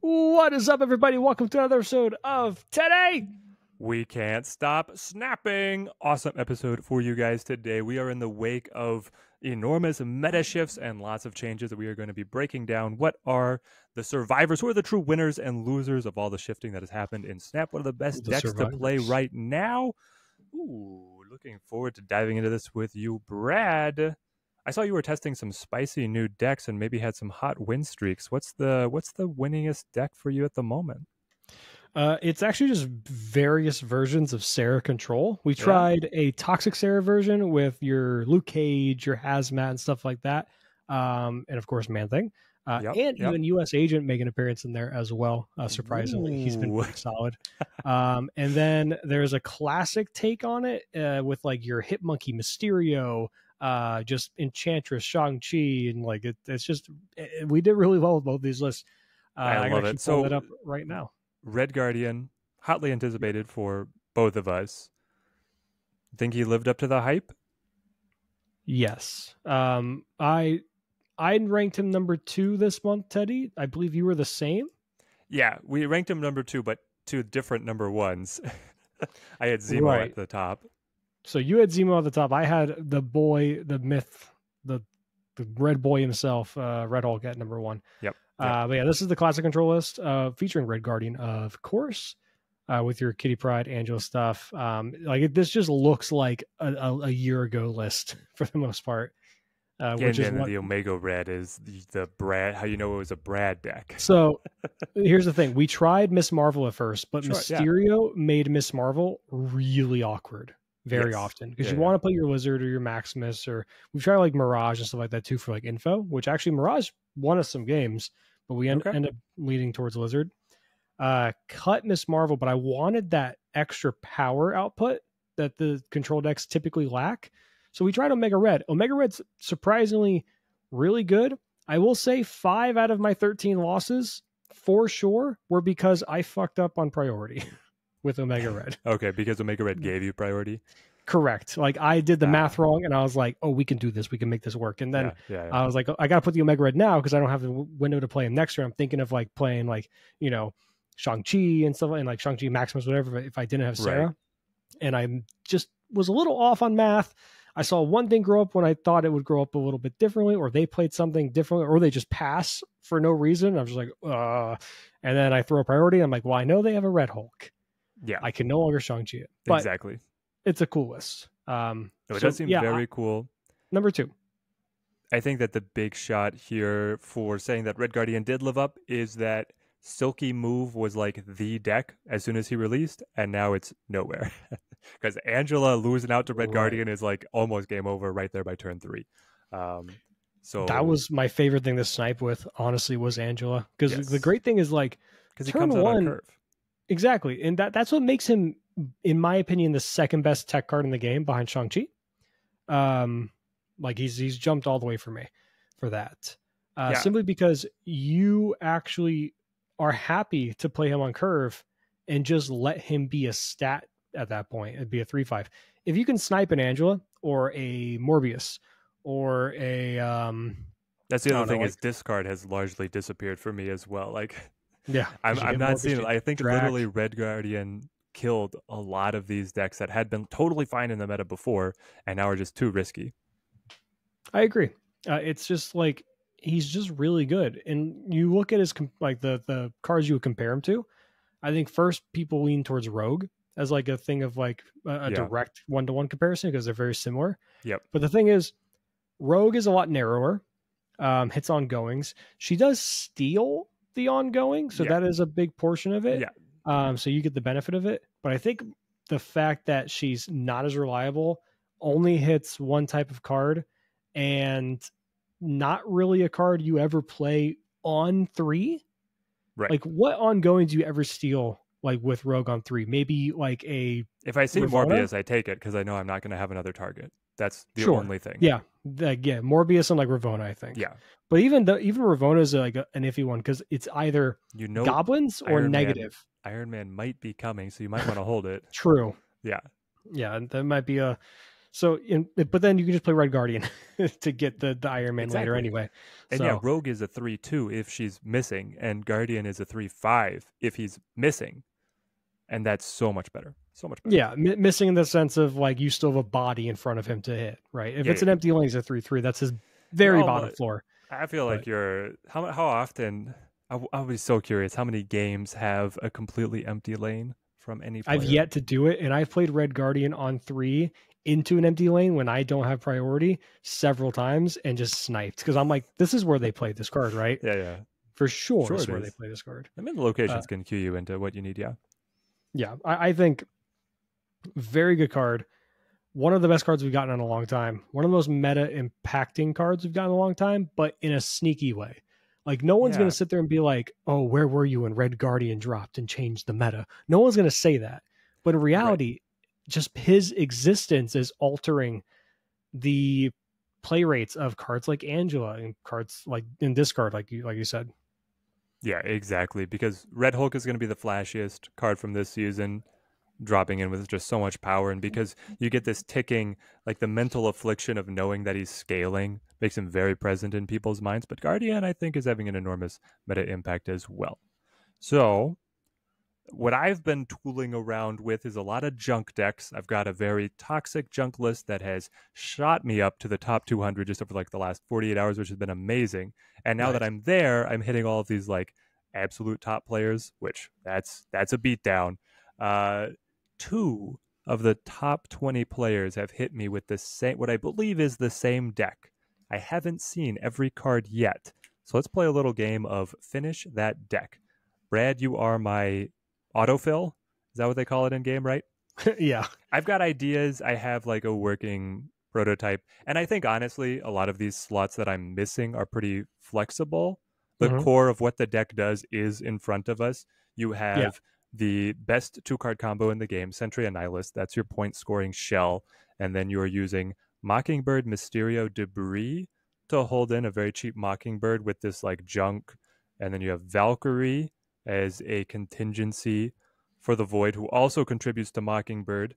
What is up, everybody? Welcome to another episode of Today. We can't stop snapping. Awesome episode for you guys today. We are in the wake of enormous meta shifts and lots of changes that we are going to be breaking down. What are the survivors? Who are the true winners and losers of all the shifting that has happened in Snap? What are the best The decks to play right now? Ooh, looking forward to diving into this with you, Brad. I saw you were testing some spicy new decks and maybe had some hot win streaks. What's the what's the winningest deck for you at the moment? Uh, it's actually just various versions of Zero Control. We Yeah. tried a Toxic Zero version with your Luke Cage, your Hazmat, and stuff like that. Um, and of course, Man Thing. Uh, Yep, and yep. even US Agent make an appearance in there as well. Uh, surprisingly, he's been pretty solid. Um, and then there's a classic take on it uh, with like your Hit Monkey Mysterio, uh, just Enchantress, Shang Chi, and like it, it's just it, we did really well with both these lists. Uh, I can love it. So- it up right now. Red Guardian, hotly anticipated for both of us. Think he lived up to the hype? Yes. Um, I I ranked him number two this month, Teddy. I believe you were the same. Yeah, we ranked him number two, but two different number ones. I had Zemo Right. at the top. So you had Zemo at the top. I had the boy, the myth, the the red boy himself, uh, Red Hulk at number one. Yep. Uh, but yeah, this is the classic control list, uh, featuring Red Guardian, of course, uh, with your Kitty Pryde, Angela stuff. Um, like it, this just looks like a, a, a year ago list for the most part, uh, Again, which is then what the Omega Red is the, the Brad. How you know it was a Brad deck? So here's the thing: we tried Miss Marvel at first, but Sure, yeah. Mysterio made Miss Marvel really awkward very Yes. often because Yeah, you yeah. want to put your Lizard or your Maximus, or we've tried like Mirage and stuff like that too for like info. Which actually Mirage won us some games, but we end, Okay. end up leading towards Lizard. Uh, cut Miss Marvel, but I wanted that extra power output that the control decks typically lack. So we tried Omega Red. Omega Red's surprisingly really good. I will say five out of my 13 losses for sure were because I fucked up on priority with Omega Red. Okay, because Omega Red gave you priority. Correct. Like I did the Ah. math wrong and I was like, oh, we can do this. We can make this work. And then yeah, yeah, yeah. I was like, I got to put the Omega Red now because I don't have the window to play him next year. I'm thinking of like playing like, you know, Shang-Chi and stuff and like Shang-Chi Maximus, whatever, if I didn't have Right. Zero. And I just was a little off on math. I saw one thing grow up when I thought it would grow up a little bit differently, or they played something differently, or they just pass for no reason. I was just like, uh, and then I throw a priority. I'm like, well, I know they have a Red Hulk. yeah, I can no longer Shang-Chi it, but exactly. it's a cool list. Um, No, it so, does seem yeah, very cool. number two. I think that the big shot here for saying that Red Guardian did live up is that Silky Move was like the deck as soon as he released, and now it's nowhere. Because Angela losing out to Red Right. Guardian is like almost game over right there by turn three. Um, so That was my favorite thing to snipe with, honestly, was Angela. Because Yes. the great thing is like because he comes out on one- curve. exactly, and that that's what makes him, in my opinion, the second best tech card in the game behind Shang Chi. Um, like he's he's jumped all the way for me for that. Uh, Yeah. Simply because you actually are happy to play him on curve and just let him be a stat at that point. It'd be a three five. If you can snipe an Angela or a Morbius or a um That's the other don't know, thing like- is discard has largely disappeared for me as well. Like yeah, I'm, I'm not Morbius, seeing it. I think literally Red Guardian killed a lot of these decks that had been totally fine in the meta before, and now are just too risky. I agree. Uh, it's just like he's just really good, and you look at his like the the cards you would compare him to. I think first people lean towards Rogue as like a thing of like a, a Yeah. direct one to one comparison because they're very similar. Yep. But the thing is, Rogue is a lot narrower. Um, hits ongoings. She does steal the ongoing, so Yeah. that is a big portion of it. Yeah. Um, so you get the benefit of it. But I think the fact that she's not as reliable, only hits one type of card, and not really a card you ever play on three. Right. Like, what ongoing do you ever steal? Like with Rogue on three, maybe like a If I see Ravonna? Morbius, I take it because I know I'm not going to have another target. That's the Sure. only thing. yeah, like yeah, Morbius and like Ravonna, I think. Yeah. but even the even Ravonna is like a, an iffy one because it's either You know, goblins or Iron Man- negative. Iron Man might be coming, so you might want to hold it. True. Yeah. Yeah, and that might be a So, in, but then you can just play Red Guardian to get the, the Iron Man later anyway. And so, yeah, Rogue is a three two if she's missing, and Guardian is a three five if he's missing, and that's so much better. So much better. yeah, mi- missing in the sense of like you still have a body in front of him to hit, right? If Yeah, it's an empty lane, he's a three three. That's his very bottom floor. I feel like But- you're how how often. I, w- I would be so curious how many games have a completely empty lane from any. Player? I've yet to do it, and I've played Red Guardian on three into an empty lane when I don't have priority several times and just sniped because I'm like, this is where they play this card, right? Yeah, yeah. For sure, Sure where is. they play this card. I mean, the locations Uh, can cue you into what you need. Yeah. Yeah, I, I think very good card. One of the best cards we've gotten in a long time. One of the most meta impacting cards we've gotten in a long time, but in a sneaky way. Like no one's Yeah. gonna sit there and be like, "Oh, where were you when Red Guardian dropped and changed the meta?" No one's gonna say that. But in reality, just his existence is altering the play rates of cards like Angela and cards like in this card, like you like you said. Yeah, exactly. Because Red Hulk is going to be the flashiest card from this season, dropping in with just so much power. And because you get this ticking, like the mental affliction of knowing that he's scaling, makes him very present in people's minds. But Guardian, I think, is having an enormous meta impact as well. So, what I've been tooling around with is a lot of junk decks. I've got a very toxic junk list that has shot me up to the top 200 just over like the last 48 hours, which has been amazing. And now that I'm there, I'm hitting all of these like absolute top players, which that's that's a beatdown. Uh, two of the top 20 players have hit me with the same, what I believe is the same deck. I haven't seen every card yet, so let's play a little game of finish that deck. Brad, you are my autofill. Is that what they call it in game, right? yeah. I've got ideas. I have like a working prototype. And I think honestly, a lot of these slots that I'm missing are pretty flexible. The Mhm. core of what the deck does is in front of us. You have the best two card combo in the game, Sentry and Nihilist. That's your point scoring shell. And then you are using Mockingbird, Mysterio, Debris to hold in a very cheap Mockingbird with this like junk. And then you have Valkyrie as a contingency for the Void, who also contributes to Mockingbird.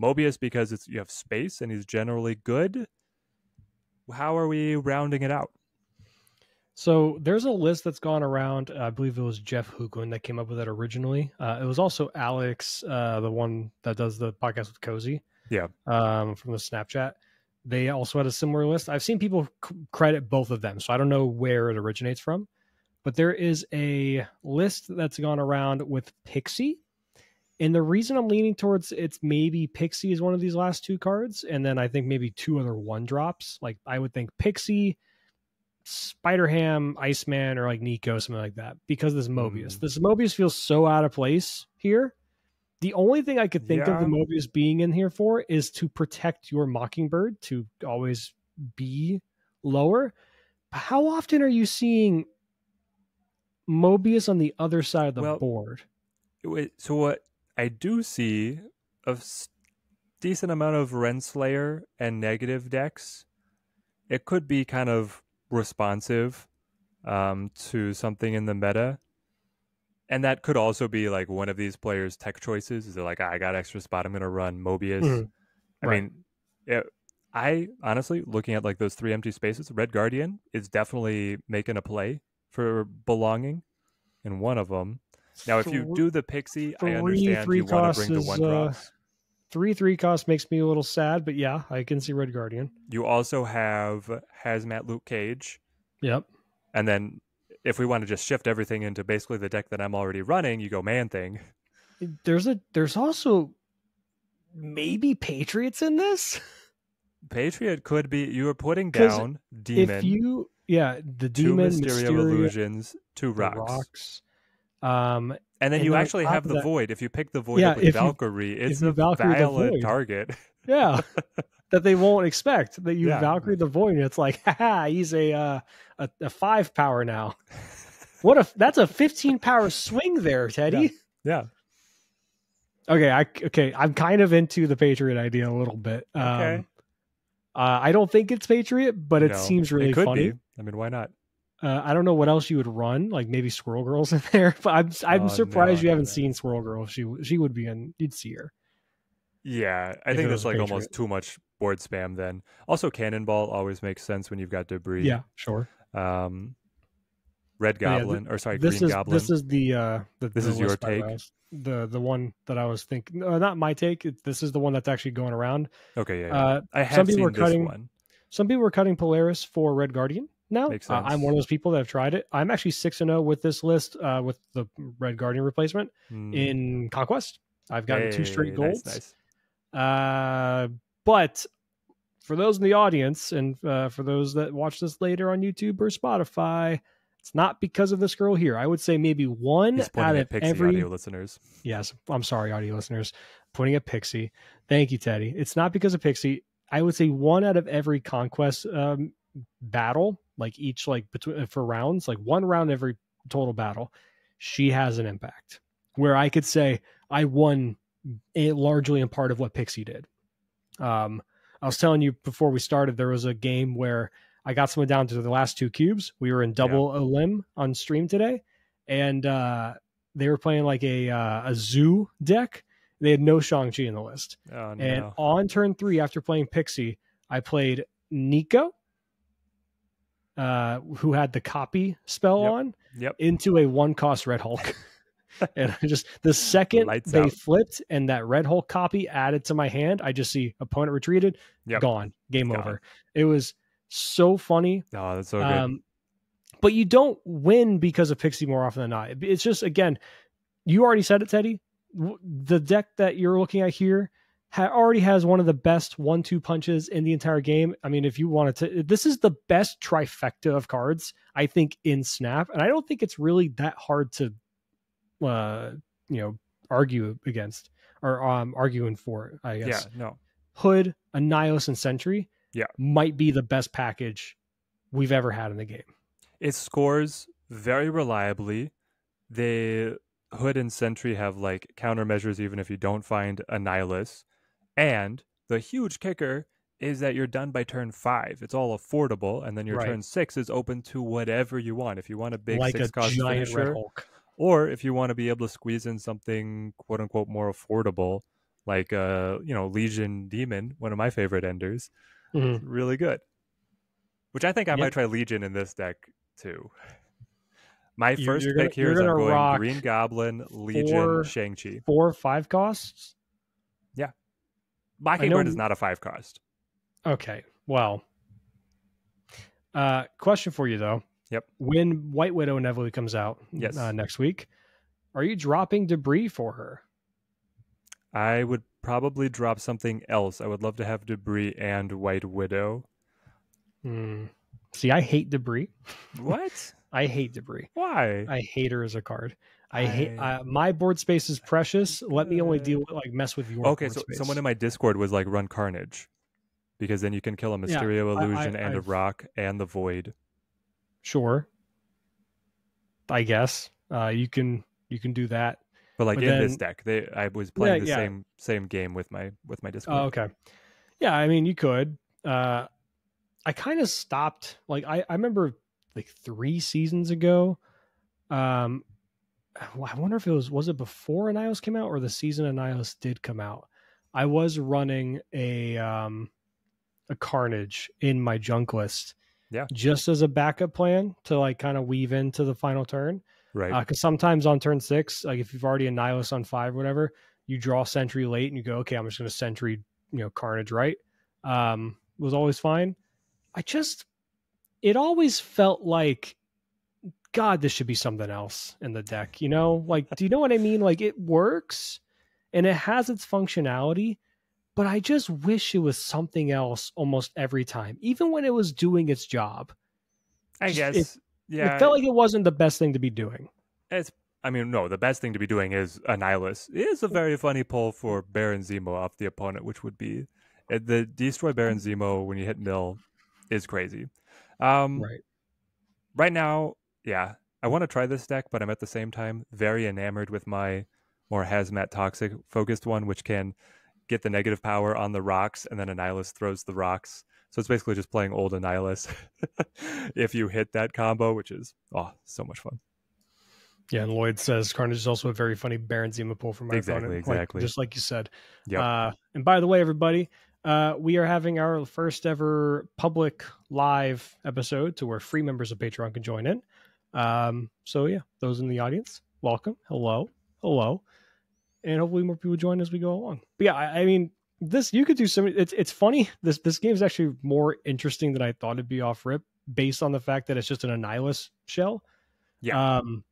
Mobius because it's you have space and he's generally good. How are we rounding it out? So there's a list that's gone around. I believe it was Jeff Hooglin that came up with it originally. Uh, it was also Alex, uh, the one that does the podcast with Cozy. Yeah. Um, from the Snapchat. They also had a similar list. I've seen people c- credit both of them, so I don't know where it originates from. But there is a list that's gone around with Pixie. And the reason I'm leaning towards it's maybe Pixie is one of these last two cards, and then I think maybe two other one drops. Like I would think Pixie, Spider Ham, Iceman, or like Nico, something like that, because this Mobius. Mm. This Mobius feels so out of place here. The only thing I could think of the Mobius being in here for is to protect your Mockingbird to always be lower. How often are you seeing Mobius on the other side of the Well, board? Wait, So what I do see a s- decent amount of Renslayer and negative decks. It could be kind of responsive um, to something in the meta. And that could also be like one of these players' tech choices. Is they're like, "Ah, I got extra spot. I'm going to run Mobius. Mhm. I Right. mean, it, I honestly, looking at like those three empty spaces, Red Guardian is definitely making a play for belonging in one of them. Now, if you do the pixie, I understand three you want to bring the one uh, three three cost makes me a little sad, but yeah, I can see Red Guardian. You also have Hazmat Luke Cage, Yep. and then if we want to just shift everything into basically the deck that I'm already running, you go Man Thing. There's a there's also maybe Patriots in this. Patriot could be you are putting down Demon, If you yeah, the two demon Mysterio, Mysterio, Illusions, two rocks. rocks. Um And then And you then actually have the that- void. If you pick the void Yeah, up with if you- Valkyrie, it's a Valkyrie valid target. yeah. that they won't expect that you Yeah. Valkyrie the void. And it's like, haha, he's a uh, a, a five power now. What if that's a 15 power swing there, Teddy? Yeah. Okay, I okay, I'm kind of into the Patriot idea a little bit. Um, Okay. uh, I don't think it's Patriot, but it No, seems really it funny. Be. I mean, why not? Uh, I don't know what else you would run, like maybe Squirrel Girls in there. But I'm I'm Oh, surprised no, you haven't no. seen Squirrel Girl. She she would be in. You'd see her. Yeah, I think that's like Patriot. almost too much board spam. Then also cannonball always makes sense when you've got debris. Yeah, sure. Um, red Yeah, th- goblin or sorry, this green is goblin. this is the uh the, This the is your list, by the take? way. the the one that I was thinking. No, not my take. It, this is the one that's actually going around. okay, yeah, yeah. Uh, I some people seen this cutting- one. some people are cutting Polaris for Red Guardian. Now. Makes Uh, I'm one of those people that have tried it. I'm actually six and zero with this list uh, with the Red Guardian replacement Mm. in Conquest. I've gotten two straight Hey, golds. Nice, nice. Uh, but for those in the audience and uh, for those that watch this later on YouTube or Spotify, it's not because of this girl here. I would say maybe one out of every. audio listeners. Yes, I'm sorry, audio listeners. Pointing at Pixie. Thank you, Teddy. It's not because of Pixie. I would say one out of every conquest um, battle, like each like between for rounds, like one round every total battle, she has an impact. Where I could say I won a, largely in part of what Pixie did. Um, I was telling you before we started, there was a game where I got someone down to the last two cubes. We were in double Olim on stream today, and uh, they were playing like a uh, a zoo deck. They had no Shang Chi in the list. Oh no. And on turn three, after playing Pixie, I played Nico, uh, who had the copy spell Yep. on, yep. into a one cost Red Hulk. and I just the second Lights they out. flipped and that Red Hulk copy added to my hand, I just see opponent retreated, Yep. gone, game Gone. over. It was so funny. Oh, that's so good. Um, but you don't win because of Pixie more often than not. It's just again, you already said it, Teddy. The deck that you're looking at here ha- already has one of the best one-two punches in the entire game. I mean, if you wanted to, this is the best trifecta of cards I think in Snap, and I don't think it's really that hard to, uh, you know, argue against or um arguing for. I guess. yeah, no. Hood, Annihilus, and Sentry, Yeah. might be the best package we've ever had in the game. It scores very reliably. The Hood and Sentry have like countermeasures even if you don't find a Nihilus. And the huge kicker is that you're done by turn five. It's all affordable, and then your Right. turn six is open to whatever you want. If you want a big like six a cost giant finisher, Red Hulk. or if you want to be able to squeeze in something quote unquote more affordable, like uh, you know, Legion Demon, one of my favorite enders. Mhm. really good. Which I think I Yep. might try Legion in this deck too. My You- 1st you're pick gonna- here I'm gonna rock Green Goblin, Legion, four- Shang-Chi. Four or five costs. Mockingbird know- is not a five cost. Okay. Well, uh, question for you though. Yep. When White Widow inevitably comes out Yes. uh, next week, are you dropping debris for her? I would probably drop something else. I would love to have Debris and White Widow. Hmm. See, I hate debris. What? I hate debris. Why? I hate her as a card. I, hate I- uh, my board space is precious. Let me only deal with like mess with your okay, board so space. someone in my Discord was like, run Carnage. Because then you can kill a Yeah, Mysterio I- I- Illusion and a I've- Rock and the Void. sure. I guess uh, you can you can do that. But like But in this deck, they I was playing the yeah. same same game with my with my Discord. Oh, okay. Yeah, I mean, you could. Uh, I kind of stopped. Like, I, I remember like three seasons ago. Um, I wonder if it was was it before Annihilus came out or the season Annihilus did come out. I was running a um a Carnage in my junk list. Yeah. Just as a backup plan to like kind of weave into the final turn Right. because sometimes on turn six, like if you've already a Nihilus on five, or whatever, you draw Sentry late and you go, okay, I'm just going to Sentry, you know, Carnage, right? Um, was always fine. I just, it always felt like, God, this should be something else in the deck, you know? Like, do you know what I mean? Like, it works and it has its functionality, but I just wish it was something else almost every time, even when it was doing its job. I guess. it- yeah. It felt like it wasn't the best thing to be doing. It's. I mean, no. The best thing to be doing is a Nihilus. It is a very funny pull for Baron Zemo off the opponent, which would be uh, the destroy Baron Zemo when you hit mill is crazy. Um, Right. right now, yeah, I want to try this deck, but I'm at the same time very enamored with my more hazmat toxic focused one, which can get the negative power on the rocks, and then Annihilus throws the rocks. So it's basically just playing old Annihilus if you hit that combo, which is oh so much fun. Yeah, and Lloyd says Carnage is also a very funny Baron Zemo pull from my Exactly, opponent, like- exactly. just like you said. Yeah. Uh, and by the way, everybody, uh, we are having our first ever public live episode to where free members of Patreon can join in. Um, so yeah, those in the audience, welcome. Hello, hello, and hopefully more people join as we go along. But yeah, I, I mean, this you could do some. It's it's funny. This this game is actually more interesting than I thought it'd be off rip, based on the fact that it's just an Annihilus shell. Yeah. Um,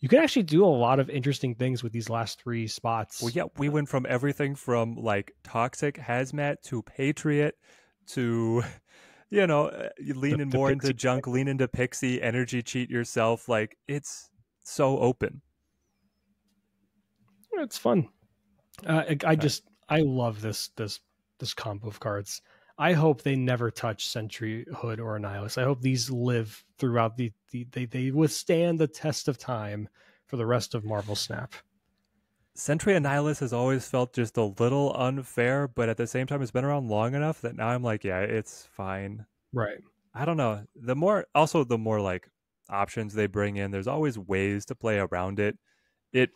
you can actually do a lot of interesting things with these last three spots. Well, yeah, we went from everything from like toxic hazmat to patriot to, you know, uh, you lean The- in the more into pixie junk, lean into pixie, energy cheat yourself. Like it's so open. it's fun. Uh, I, I just I love this this this combo of cards. I hope they never touch Sentry Hood or Annihilus. I hope these live throughout the, the they they withstand the test of time for the rest of Marvel Snap. Sentry Annihilus has always felt just a little unfair, but at the same time, it's been around long enough that now I'm like, yeah, it's fine. Right. I don't know. The more, also, the more like options they bring in, there's always ways to play around it. It,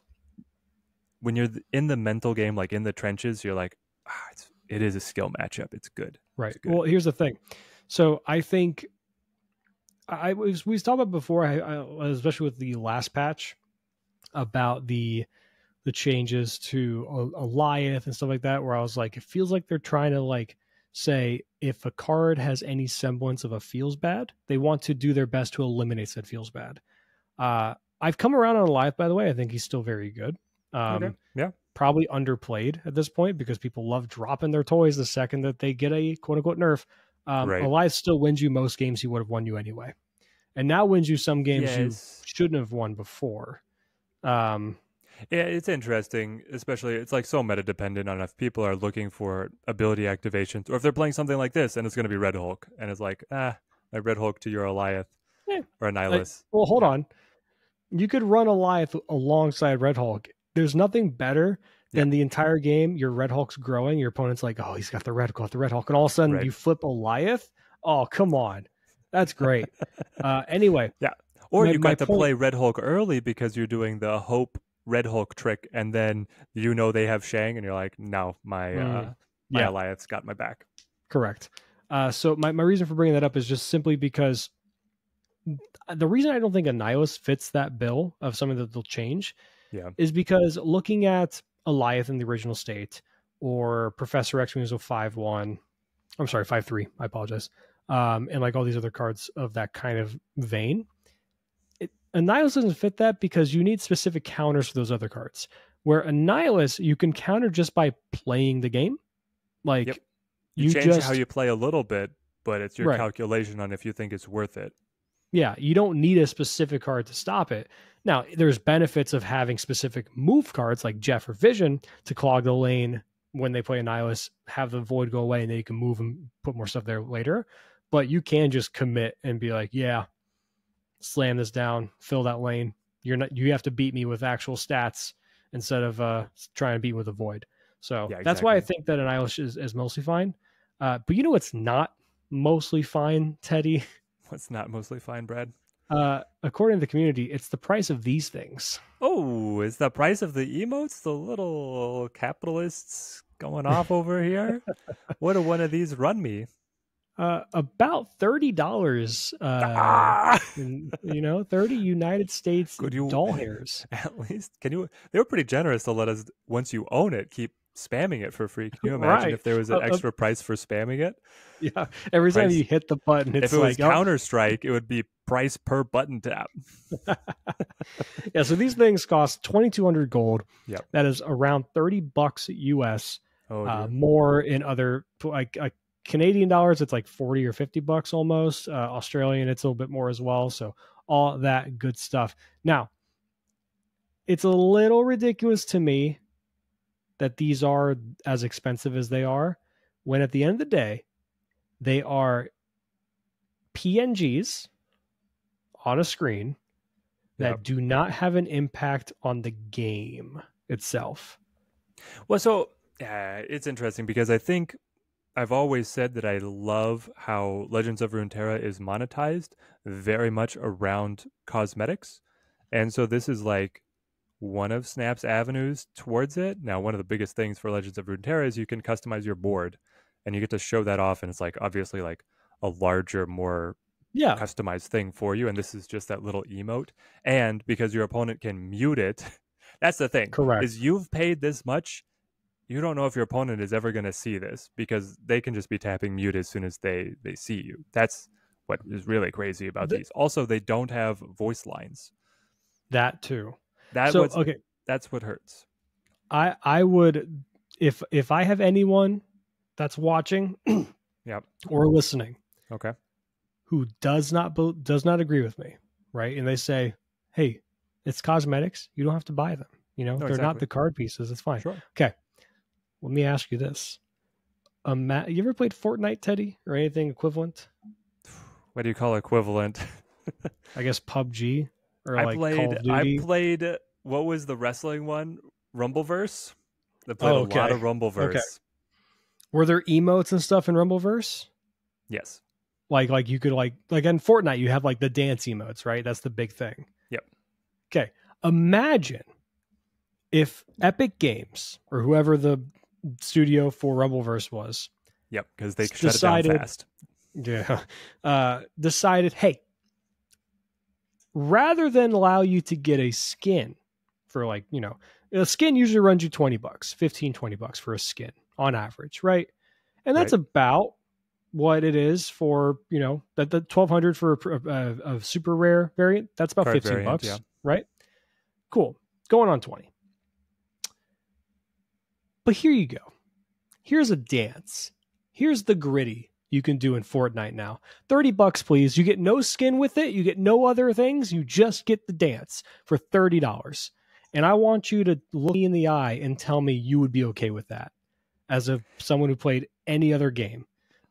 when you're in the mental game, like in the trenches, you're like, ah, it's, it is a skill matchup. It's good. Right. good. Well, here's the thing. So I think I was we talked about before, I, I, especially with the last patch, about the the changes to a, Alioth and stuff like that, where I was like, it feels like they're trying to like say if a card has any semblance of a feels bad, they want to do their best to eliminate said feels bad. Uh, I've come around on Alioth, by the way. I think he's still very good. Um, Okay. Yeah. probably underplayed at this point because people love dropping their toys the second that they get a quote unquote nerf. Um, Right. Alioth still wins you most games he would have won you anyway, and now wins you some games Yeah, you shouldn't have won before. Um, Yeah, it's interesting, especially it's like so meta dependent on if people are looking for ability activations or if they're playing something like this and it's going to be Red Hulk and it's like, ah, my Red Hulk to your Alioth Yeah, or Annihilus. well, hold Yeah. on, you could run Alioth alongside Red Hulk. There's nothing better than the entire game. Your Red Hulk's growing. Your opponent's like, oh, he's got the Red Hulk, the Red Hulk, and all of a sudden Right. you flip Alioth. Oh, come on, that's great. uh, anyway, Yeah. or my- you got to point- play Red Hulk early because you're doing the Hope Red Hulk trick and then you know they have Shang and you're like, no, my uh, Mm, my yeah. Alioth's got my back. Correct. Uh, so my, my reason for bringing that up is just simply because the reason I don't think Annihilus fits that bill of something that they'll change Yeah. is because looking at Alioth in the original state or Professor X Muso 5 1, I'm sorry, 5 3, I apologize, um, and like all these other cards of that kind of vein, Annihilus doesn't fit that because you need specific counters for those other cards. Where Annihilus, you can counter just by playing the game. Like, Yep. You, you change just how you play a little bit, but it's your Right. calculation on if you think it's worth it. Yeah, you don't need a specific card to stop it. Now, there's benefits of having specific move cards like Jeff or Vision to clog the lane when they play Annihilus, have the void go away, and then you can move and put more stuff there later. But you can just commit and be like, yeah, slam this down, fill that lane. You're not you have to beat me with actual stats instead of uh trying to beat me with a void. So Yeah, that's why I think that Annihilus is, is mostly fine. Uh, but you know what's not mostly fine, Teddy? What's not mostly fine, Brad? Uh, according to the community, it's the price of these things. Oh, is the price of the emotes the little capitalists going off over here? what do one of these run me? Uh, about thirty dollars. Uh, Ah! in- you know, thirty United States Could you- doll hairs. At least, can you? They were pretty generous to let us, once you own it, keep spamming it for free. Can you imagine Right. if there was an Uh, uh, extra price for spamming it? Yeah, every time you hit the button, it's if it was like, oh, Counter Strike, it would be price per button tap. yeah. So these things cost twenty two hundred gold. Yep. That is around thirty bucks US. Oh, uh, more in other like uh, Canadian dollars, it's like forty or fifty bucks almost. Uh, Australian, it's a little bit more as well. So all that good stuff. Now, it's a little ridiculous to me that these are as expensive as they are, when at the end of the day, they are PNGs on a screen that Yep. do not have an impact on the game itself. Well, so uh, it's interesting because I think I've always said that I love how Legends of Runeterra is monetized very much around cosmetics. And so this is like one of Snap's avenues towards it. Now, one of the biggest things for Legends of Runeterra is you can customize your board and you get to show that off. And it's like obviously like a larger, more Yeah. customized thing for you. And this is just that little emote. And because your opponent can mute it, that's the thing. Correct. Is you've paid this much, you don't know if your opponent is ever going to see this because they can just be tapping mute as soon as they they see you. That's what is really crazy about The- these. Also, they don't have voice lines. That too. That so okay, that's what hurts. I I would if if I have anyone that's watching Yep. or listening Okay. who does not does not agree with me, right? And they say, "Hey, it's cosmetics. You don't have to buy them. You know, No, they're not the card pieces. It's fine." Sure. Let me ask you this: Ima- you ever played Fortnite, Teddy, or anything equivalent? What do you call equivalent? I guess PUBG or I like played. I played. What was the wrestling one? Rumbleverse. I played Oh, a lot of Rumbleverse. Were there emotes and stuff in Rumbleverse? Yes. Like, like you could like like in Fortnite, you have like the dance emotes, right? That's the big thing. Yep. Okay. Imagine if Epic Games or whoever the studio for Rumbleverse was, Yep. Because they shut it down decided- fast. yeah, uh, decided, hey, rather than allow you to get a skin for like, you know, a skin usually runs you 20 bucks, 15, 20 bucks for a skin on average, right? And that's Right. about what it is for, you know, that the 1200 for a, a, a super rare variant. That's about Card 15 variant, bucks, yeah. right? Cool. Going on 20. But here you go. Here's a dance. Here's the gritty you can do in Fortnite now. 30 bucks, please. You get no skin with it. You get no other things. You just get the dance for $30. And I want you to look me in the eye and tell me you would be okay with that as a someone who played any other game.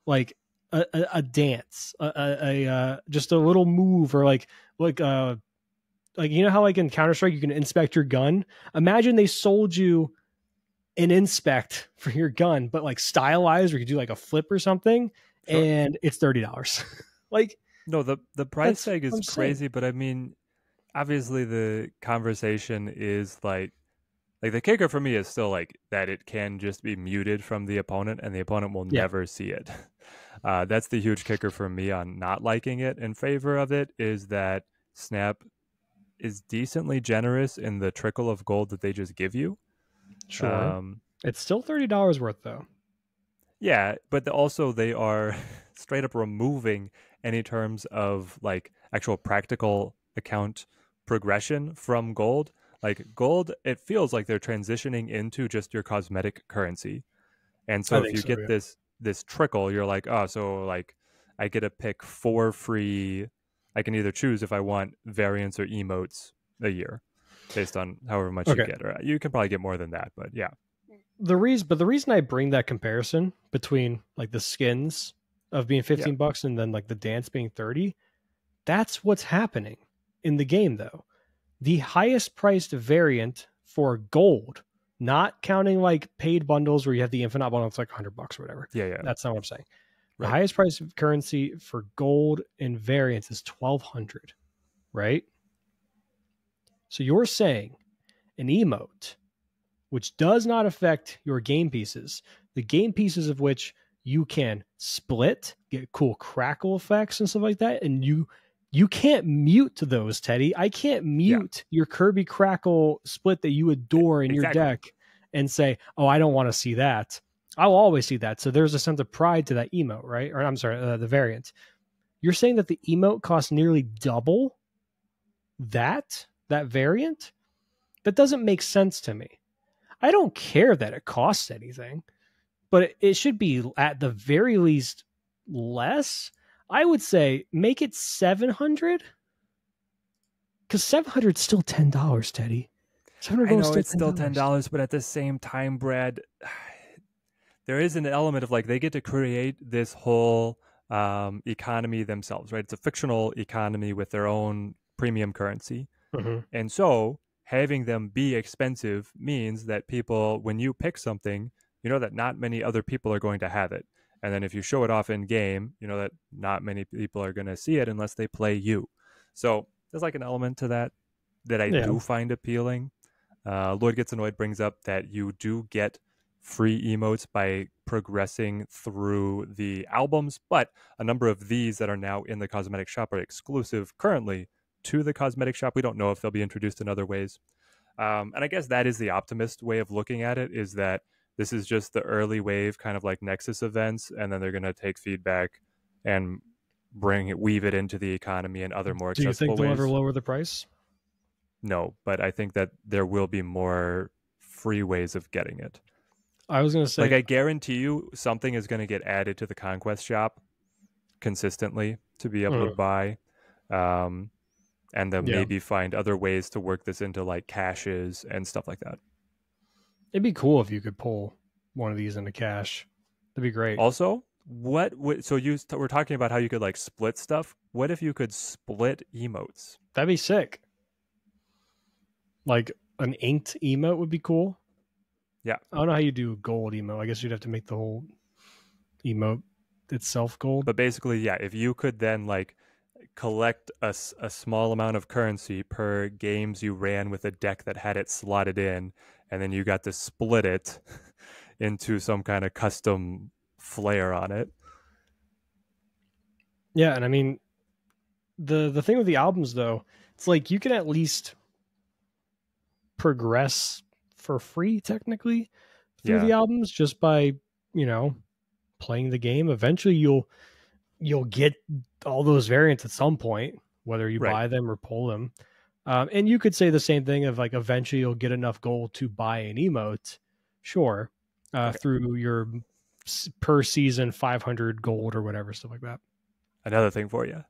Like a, a, a dance, a, a, a uh, just a little move or like like uh like you know how like in Counter-Strike you can inspect your gun? Imagine they sold you an inspect for your gun, but like stylized, or you do like a flip or something, Sure. and it's thirty dollars. like, No, the the price tag is crazy, but I mean, obviously the conversation is like, like the kicker for me is still like that it can just be muted from the opponent, and the opponent will Yeah. never see it. Uh, that's the huge kicker for me on not liking it. In favor of it is that Snap is decently generous in the trickle of gold that they just give you. Sure, Um, it's still thirty dollars worth though. Yeah, but also they are straight up removing any terms of like actual practical account progression from gold. Like gold, it feels like they're transitioning into just your cosmetic currency. And so I if you so, get yeah. this this trickle, you're like, oh, so like I get to pick four free. I can either choose if I want variants or emotes a year, based on however much you get. Or uh, you can probably get more than that, but yeah, The reason, but the reason I bring that comparison between like the skins of being fifteen bucks and then like the dance being thirty, that's what's happening in the game though. The highest priced variant for gold, not counting like paid bundles where you have the infinite bundle, it's like hundred bucks or whatever. yeah, yeah. That's not what I'm saying. The highest price of currency for gold and variants is twelve hundred, right? So you're saying an emote, which does not affect your game pieces, the game pieces of which you can split, get cool crackle effects and stuff like that, and you you can't mute those, Teddy. I can't mute your Kirby Krackle split that you adore in your deck and say, "Oh, I don't want to see that." I'll always see that. So there's a sense of pride to that emote, right? Or I'm sorry, uh, the variant. You're saying that the emote costs nearly double that that variant? That doesn't make sense to me. I don't care that it costs anything, but it, it should be at the very least less. I would say make it 700 cuz 700 is still $10, Teddy. 700 I know it's still ten $10. dollars, but at the same time, Brad, there is an element of like they get to create this whole um, economy themselves, right? It's a fictional economy with their own premium currency, Mhm. and so having them be expensive means that people, when you pick something, you know that not many other people are going to have it, and then if you show it off in game, you know that not many people are going to see it unless they play you. So there's like an element to that that I Yeah. do find appealing. Uh, Lloyd Gets Annoyed brings up that you do get free emotes by progressing through the albums, but a number of these that are now in the cosmetic shop are exclusive currently to the cosmetic shop. We don't know if they'll be introduced in other ways. Um, and I guess that is the optimist way of looking at it is that this is just the early wave, kind of like Nexus events, and then they're going to take feedback and bring it, weave it into the economy and other more Do you think they'll ways. ever lower the price? No, but I think that there will be more free ways of getting it. I was gonna say like I guarantee you something is going to get added to the conquest shop consistently to be able to Mm. buy um and then Yeah. maybe find other ways to work this into like caches and stuff like that. it'd be cool if you could pull one of these into cache. That'd be great. Also, what would so you we're talking about how you could like split stuff. What if you could split emotes? That'd be sick. Like an inked emote would be cool. Yeah. I don't know how you do gold emote. I guess you'd have to make the whole emote itself gold. But basically, yeah, if you could then like collect a, a small amount of currency per games you ran with a deck that had it slotted in, and then you got to split it into some kind of custom flair on it. Yeah, and I mean the the thing with the albums though, it's like you can at least progress for free technically through Yeah. the albums just by, you know, playing the game. Eventually you'll you'll get all those variants at some point, whether you Right. buy them or pull them. Um, and you could say the same thing of like eventually you'll get enough gold to buy an emote, sure, uh, Okay. through your per season 500 gold or whatever stuff like that. Another thing for you.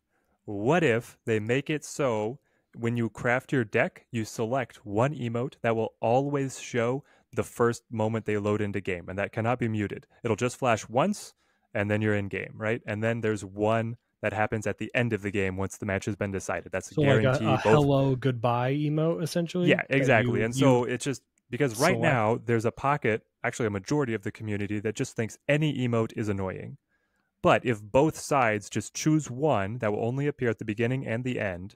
What if they make it so when you craft your deck, you select one emote that will always show the first moment they load into game, and that cannot be muted. It'll just flash once, and then you're in game, right? And then there's one that happens at the end of the game once the match has been decided. That's a So like a, a both hello goodbye emote essentially. yeah, exactly. you- and so it's just because right select. now there's a pocket, actually a majority of the community that just thinks any emote is annoying. But if both sides just choose one that will only appear at the beginning and the end,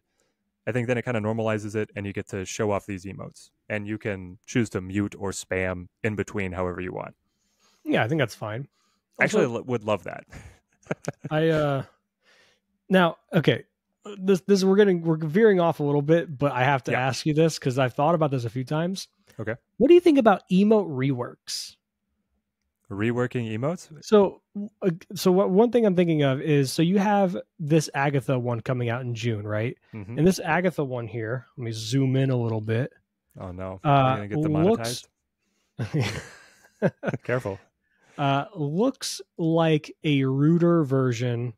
I think then it kind of normalizes it and you get to show off these emotes. And you can choose to mute or spam in between however you want. yeah, I think that's fine. Actually, Also, would love that. I uh now okay. This this we're getting we're veering off a little bit, but I have to Yeah. ask you this because I've thought about this a few times. Okay. What do you think about emote reworks? Reworking emotes? So, uh, so what one thing I'm thinking of is so you have this Agatha one coming out in June, right? Mhm. And this Agatha one here, let me zoom in a little bit. Oh no. Uh, you going to get looks demonetized? Careful. Uh, looks like a ruder version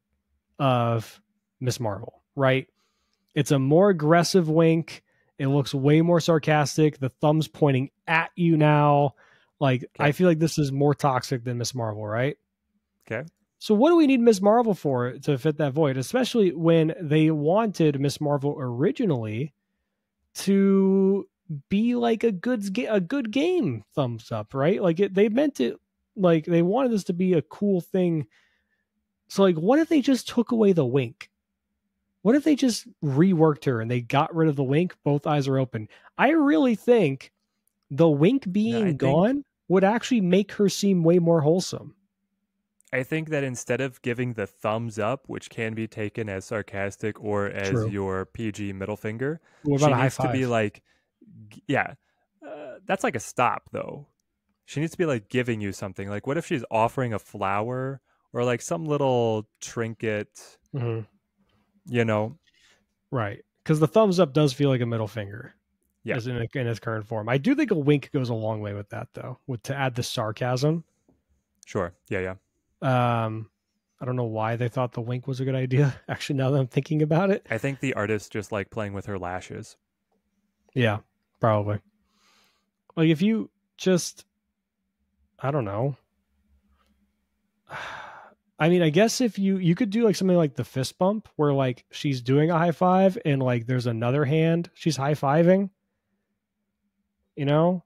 of Miss Marvel, right? It's a more aggressive wink. It looks way more sarcastic. The thumb's pointing at you now. Like I feel like this is more toxic than Miss Marvel, right? Okay. So what do we need Miss Marvel for to fit that void? Especially when they wanted Miss Marvel originally to be like a good a good game thumbs up, right? Like it, they meant it like they wanted this to be a cool thing. So like what if they just took away the wink? What if they just reworked her and they got rid of the wink? Both eyes are open. I really think the wink being think- gone would actually make her seem way more wholesome. I think that instead of giving the thumbs up, which can be taken as sarcastic or as True. your PG middle finger, What she about high needs to be like, yeah, uh, that's like a stop though. She needs to be like giving you something. Like, what if she's offering a flower or like some little trinket? Mhm. You know, Right. Because the thumbs up does feel like a middle finger. Yeah. In, in its current form. I do think a wink goes a long way with that, though, with to add the sarcasm. sure, yeah, yeah. Um, I don't know why they thought the wink was a good idea. Actually, now that I'm thinking about it, I think the artist just like playing with her lashes. yeah, probably. Like if you just, I don't know. I mean, I guess if you you could do like something like the fist bump, where like she's doing a high five and like there's another hand she's high fiving. You know,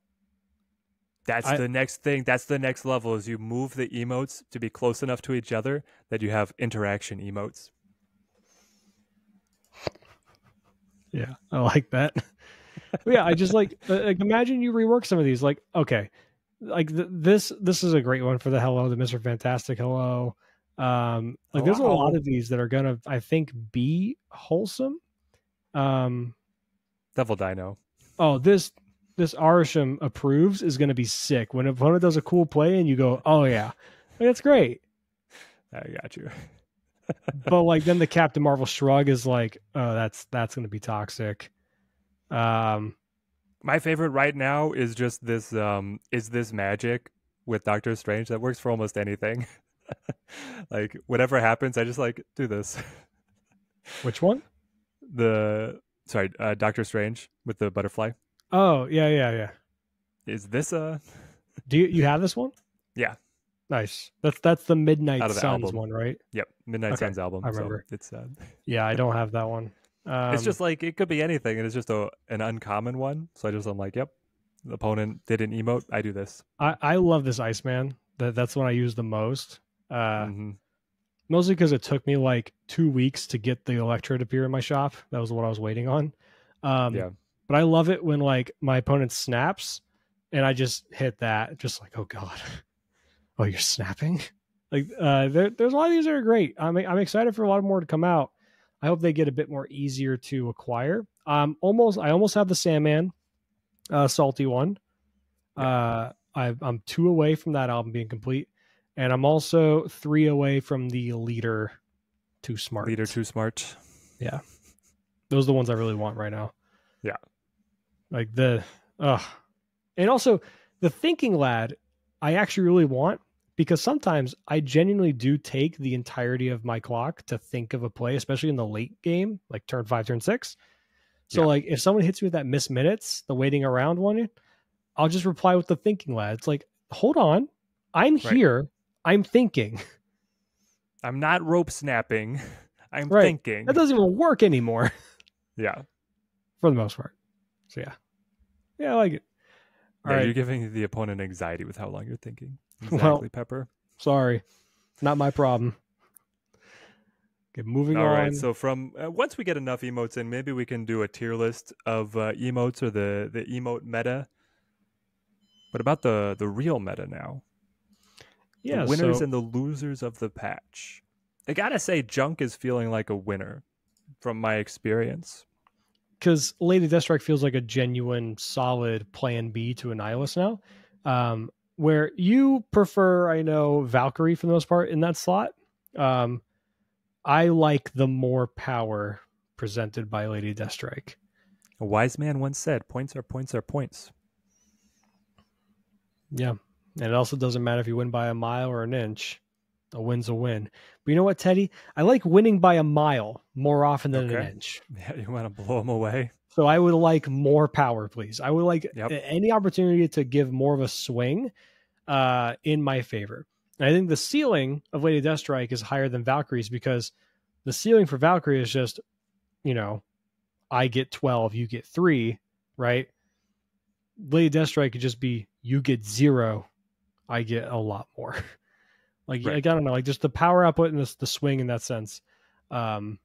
That's I- the next thing. That's the next level. Is you move the emotes to be close enough to each other that you have interaction emotes. Yeah, I like that. yeah, I just like uh, like imagine you rework some of these. Like, okay, like th- this this is a great one for the hello, the Mister Fantastic hello. Um, like there's a lot of these that are gonna, I think, be wholesome. Um, Devil Dino. oh this this Arishem approves is gonna be sick when an opponent does a cool play and you go, oh yeah, Like, that's great. I got you. but like then the Captain Marvel shrug is like, oh that's that's gonna be toxic. Um, My favorite right now is just this um is this magic with Doctor Strange that works for almost anything. like whatever happens, I just like do this. which one? the sorry, uh, Doctor Strange with the butterfly. Oh yeah yeah yeah. Is this a Do you you have this one? Yeah. Nice. That's that's the Midnight Suns album. one, right? yep Midnight Okay, Suns album? I so remember. it's uh, Yeah, I don't have that one. Um, it's just like it could be anything, and it's just a an uncommon one. So I just I'm like, yep, the opponent did an emote. I do this. I I love this Iceman. That that's one I use the most. Uh, Mhm. mostly because it took me like two weeks to get the Electro to appear in my shop. That was what I was waiting on. Um, Yeah. But I love it when like my opponent snaps, and I just hit that, just like, oh god, oh you're snapping. Like uh, there, there's a lot of these that are great. I'm I'm excited for a lot more to come out. I hope they get a bit more easier to acquire. Um, almost I almost have the Sandman, uh, salty one. Uh, I, I'm two away from that album being complete, and I'm also three away from the leader. Too smart. Leader too smart. Yeah, those are the ones I really want right now. Yeah. Like the uh and also the thinking lad I actually really want because sometimes I genuinely do take the entirety of my clock to think of a play, especially in the late game, like turn five, turn six. So Yeah. like if someone hits me with that miss minutes, the waiting around one, I'll just reply with the thinking lad. It's like, hold on, I'm Right. here, I'm thinking. I'm not rope snapping. I'm Right. thinking. That doesn't even work anymore. Yeah. for the most part. So yeah, yeah, I like it. All yeah, right, you're giving the opponent anxiety with how long you're thinking. Well, Exactly, Pepper. sorry, not my problem. Okay, moving All on. right. So from uh, once we get enough emotes in, maybe we can do a tier list of uh, emotes or the the emote meta. What about the the real meta now? yeah, the winners so, and the losers of the patch. I gotta say, Junk is feeling like a winner from my experience. because Lady Deathstrike feels like a genuine, solid Plan B to Annihilus now. Um, where you prefer, I know Valkyrie for the most part in that slot. Um, I like the more power presented by Lady Deathstrike. A wise man once said, "Points are points are points." Yeah. And it also doesn't matter if you win by a mile or an inch. A win's a win. But you know what, Teddy? I like winning by a mile more often than an inch. Yeah, you want to blow him away? So I would like more power, please. I would like Yep. any opportunity to give more of a swing uh, in my favor. And I think the ceiling of Lady Deathstrike is higher than Valkyrie's because the ceiling for Valkyrie is just, you know, I get 12, you get three, right? Lady Deathstrike could just be you get zero, I get a lot more. like, Right. like, I don't know, like just the power output and this, the swing in that sense. Um,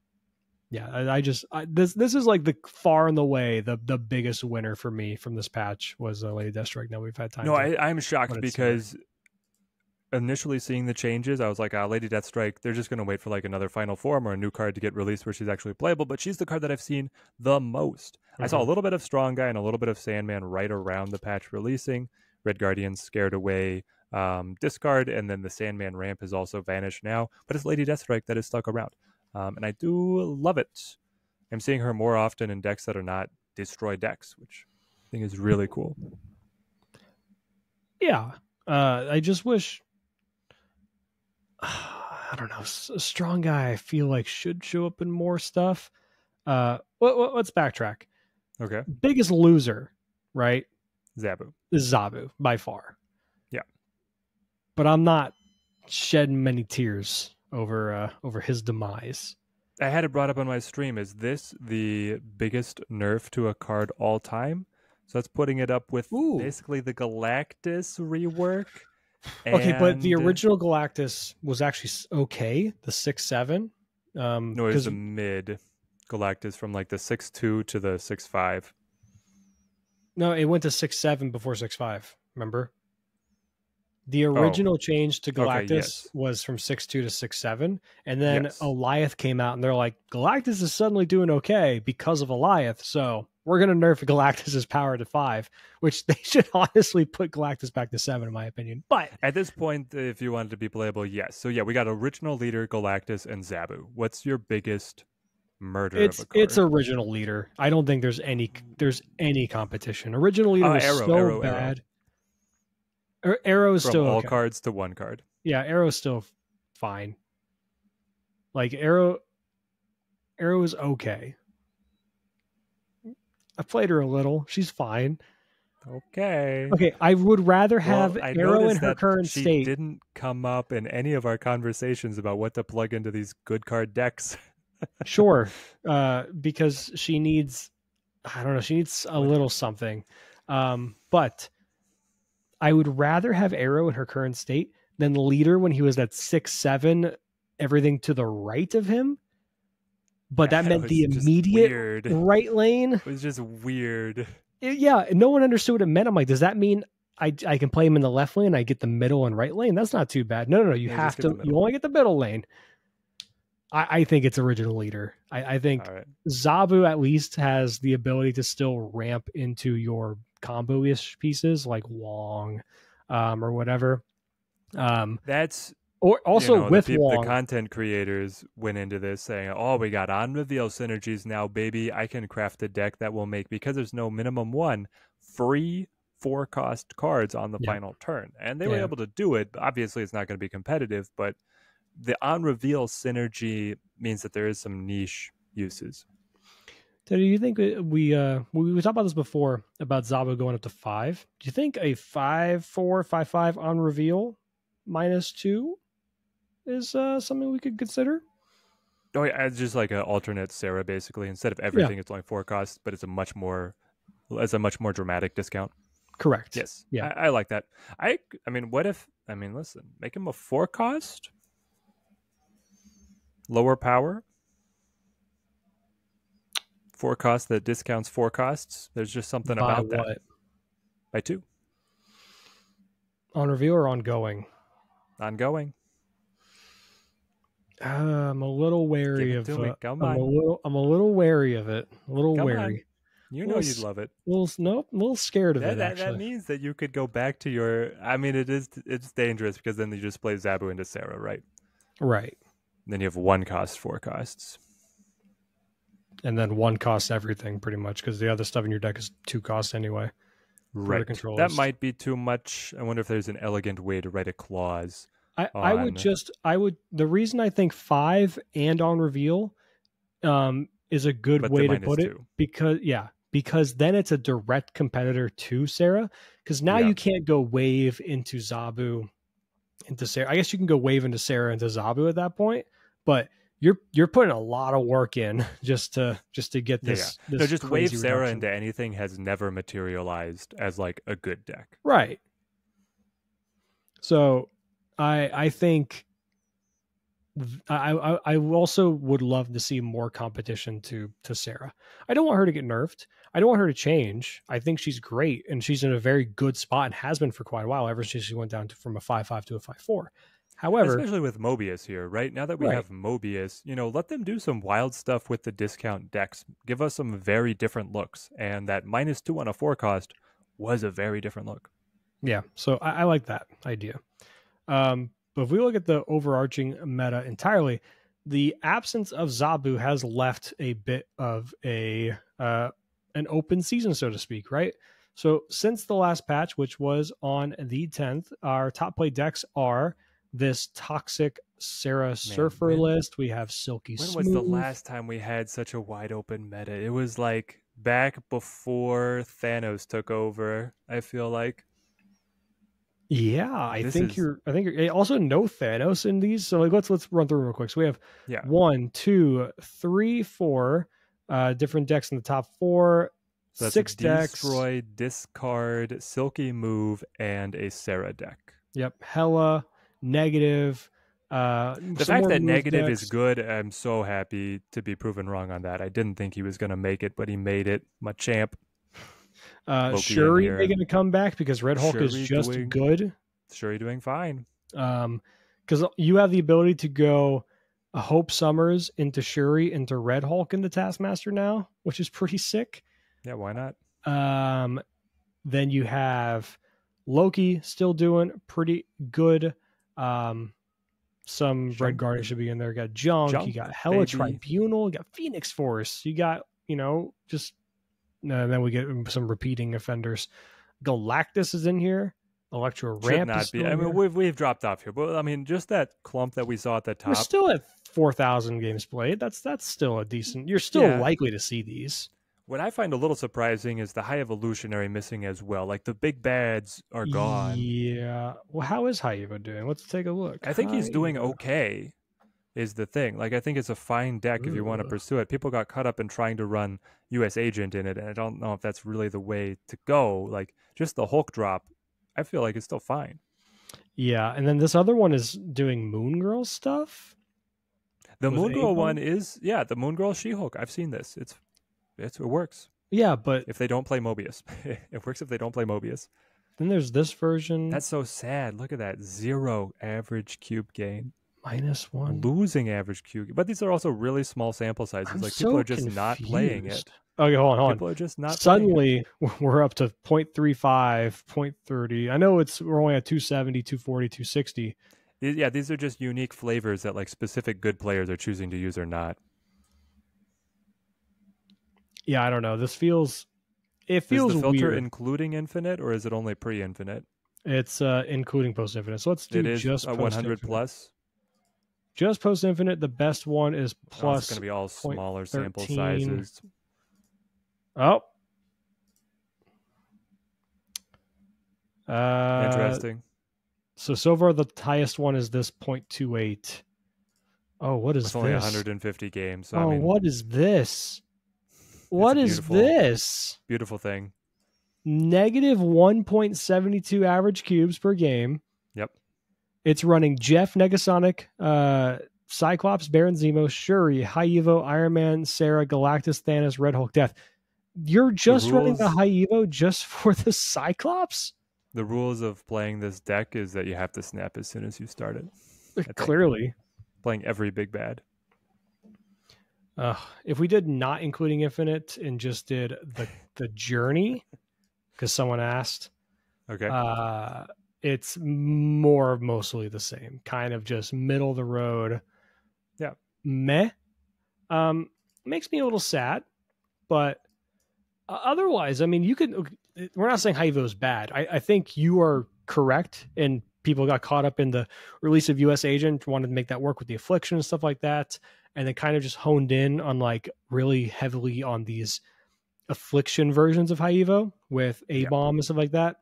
yeah, I, I just I, this this is like the far and the way the the biggest winner for me from this patch was uh, Lady Deathstrike. Now we've had time. No, I, I'm shocked let it simmer. because initially seeing the changes, I was like, ah, Lady Deathstrike, they're just going to wait for like another final form or a new card to get released where she's actually playable. But she's the card that I've seen the most. I saw a Mhm. little bit of Strong Guy and a little bit of Sandman right around the patch releasing. Red Guardian scared away um, discard, and then the Sandman ramp has also vanished now. But it's Lady Deathstrike that is stuck around. Um, and I do love it. I'm seeing her more often in decks that are not destroy decks, which I think is really cool. yeah. Uh, I just wish. I don't know. A strong guy, I feel like should show up in more stuff. Uh, let- let's backtrack. Okay. Biggest loser, right? Zabu. Is Zabu by far. Yeah. But I'm not shedding many tears over uh, over his demise. I had it brought up on my stream. Is this the biggest nerf to a card all time? So that's putting it up with Ooh. basically the Galactus rework. Okay, but the original Galactus was actually okay. The six seven. Um, no, it's 'cause- the mid Galactus from like the six two to the six five. No, it went to six seven before six five. Remember? The Oh. original change to Okay, Galactus yes. was from six two to six seven, and then Yes. Alioth came out, and they're like, Galactus is suddenly doing okay because of Alioth, so we're gonna nerf Galactus's power to five, which they should honestly put Galactus back to seven, in my opinion. But At this point, if you wanted to be playable, yes. So yeah, we got original leader Galactus and Zabu. What's your biggest murder it's it's original leader. I don't think there's any there's any competition. Original leader Uh, was Aero, so Aero, Aero. Ar- Aero is from still all okay. cards to one card. yeah, Aero's still fine. Like Aero, Aero is okay. I played her a little. She's fine. Okay. Okay, I would rather have I Aero in her current she state. didn't come up in any of our conversations about what to plug into these good card decks. Sure, uh, because she needs, I don't know, she needs a little something. Um, but I would rather have Aero in her current state than Leader when he was at six seven, everything to the right of him. But that meant the immediate weird. right lane. It was just weird. It- yeah, no one understood what it meant. I'm like, does that mean I I can play him in the left lane? I get the middle and right lane. That's not too bad. No, no, no. You Yeah, have to. You only get the middle lane. I, I think it's original leader. I, I think right. Zabu at least has the ability to still ramp into your combo ish pieces like Wong, um, or whatever. Um, That's or also you know, with the, Wong. the content creators went into this saying, "Oh, we got on reveal synergies now, baby. I can craft a deck that will make because there's no minimum one free four cost cards on the Yeah. final turn." And they were able to do it. Obviously, it's not going to be competitive, but the on reveal synergy means that there is some niche uses. So do you think we we, uh we, we talked about this before about Zabu going up to five? Do you think a five four five five on reveal minus two is uh something we could consider? Oh, yeah, it's just like an alternate Sera, basically. Instead of everything, it's only four costs, but it's a much more, it's a much more dramatic discount. Correct. Yes. Yeah. I, I like that. I I mean, what if I mean, listen, make him a four cost, lower power, four cost that discounts four costs. There's just something By about that what? by two On review or ongoing? ongoing. Uh, I'm a little wary of. uh, Come I'm a on. little. I'm a little wary of it. A little Come on. wary. You know s- you'd love it. A little. Nope. A little scared of That, it. that, that means that you could go back to your. I mean, it is it's dangerous because then you just play Zabu into Sera, right? right. then you have one cost, four costs. And then one costs everything pretty much because the other stuff in your deck is two costs anyway. Right. That might be too much. I wonder if there's an elegant way to write a clause. I, I would just I would the reason I think five and on reveal um is a good But way to put it because yeah because then it's a direct competitor to Sera because now Yeah. you can't go wave into Zabu into Sera I guess you can go wave into Sera into Zabu at that point but you're you're putting a lot of work in just to just to get this, yeah. this No, just wave Sera reduction. into anything has never materialized as like a good deck. Right. So I I think I, I I also would love to see more competition to to Sera. I don't want her to get nerfed. I don't want her to change. I think she's great and she's in a very good spot and has been for quite a while ever since she went down to, from a five five to a five four. However, Especially with Mobius here, right? Now that we Right. have Mobius, you know, let them do some wild stuff with the discount decks. Give us some very different looks. And that minus two on a four cost was a very different look. Yeah, so I, I like that idea. Um, but if we look at the overarching meta entirely, the absence of Zabu has left a bit of a uh, an open season, so to speak, right? So since the last patch, which was on the 10th, our top play decks are this toxic Sera Surfer when- list. We have Silky When Smooth. was the last time we had such a wide open meta? It was like back before Thanos took over, I feel like. Yeah, I This think is- you're. I think you're, eh, also no Thanos in these. So like, let's let's run through real quick. So we have Yeah. one, two, three, four uh, different decks in the top four. So six decks. destroy, discard, silky move, and a Sera deck. Yep, hella negative. Uh, The fact that negative is good, I'm so happy to be proven wrong on that. I didn't think he was going to make it, but he made it. My champ. Uh, Loki in Shuri making a comeback because Red Hulk is just doing- good. Sure, you're doing fine. Um, because you have the ability to go a Hope Summers into Shuri into Red Hulk into Taskmaster now, which is pretty sick. Yeah, why not? Um, then you have Loki still doing pretty good. Um, some Junk. Red Guardian should be in there. You got Junk, you got Hela baby. Tribunal, you got Phoenix Force, you got you know just and then we get some repeating offenders. Galactus is in here. Electro Should Ramp not be. I mean, here. we've we've dropped off here, but I mean, just that clump that we saw at the top. We're still at four thousand games played. That's that's still a decent. You're still Yeah. likely to see these. What I find a little surprising is the high evolutionary missing as well. Like the big bads are gone. Yeah. Well, how is High Evo doing? Let's take a look. I think he's doing okay. Is the thing. Like I think it's a fine deck if you want to pursue it. People got caught up in trying to run US agent in it, and I don't know if that's really the way to go. Like just the Hulk drop, I feel like it's still fine. Yeah, and then this other one is doing Moon Girl stuff. The Moon Girl one is yeah, the Moon Girl She Hulk. I've seen this. It's it's it works. Yeah, but If they don't play Mobius. it works if they don't play Mobius. then there's this version That's so sad. Look at that. Zero average cube gain. minus one. Losing average cube. But these are also really small sample sizes. I'm like so people are just not playing it. confused. Okay, hold on, hold on. People are just not playing it. Suddenly, we're up to 0.35, 0.30. I know it's we're only at 270, 240, 260. Yeah, these are just unique flavors that like specific good players are choosing to use or not. Yeah, I don't know. This feels it Is feels is the filter weird. including infinite or is it only pre-infinite? it's uh including post infinite. So let's do It is just a post 100 infinite. plus. Just post infinite. The best one is Oh, plus. it's going to be all smaller sample sizes. oh. Uh, Interesting. So so far the highest one is this 0.28. Oh, what is It's only 150 games. So, oh, I mean, what is this? What is beautiful- this? beautiful thing. Negative 1.72 average cubes per game. Yep. It's running Jeff Negasonic, uh, Cyclops, Baron Zemo, Shuri, High Evo, Iron Man, Sera, Galactus, Thanos, Red Hulk, Death. You're just running the rules- High Evo just for the Cyclops? The rules of playing this deck is that you have to snap as soon as you start it. think- Clearly. Playing every big bad. Uh, if we did not including Infinite and just did the the journey, because someone asked, Okay. uh, it's more mostly the same, kind of just middle of the road. Yeah. meh. Um, makes me a little sad, but uh, otherwise, I mean, you could. We're not saying High Evo is bad. I, I think you are correct, and people got caught up in the release of U.S. Agent, wanted to make that work with the Affliction and stuff like that, and then kind of just honed in on like really heavily on these Affliction versions of High Evo with A bomb and stuff like that,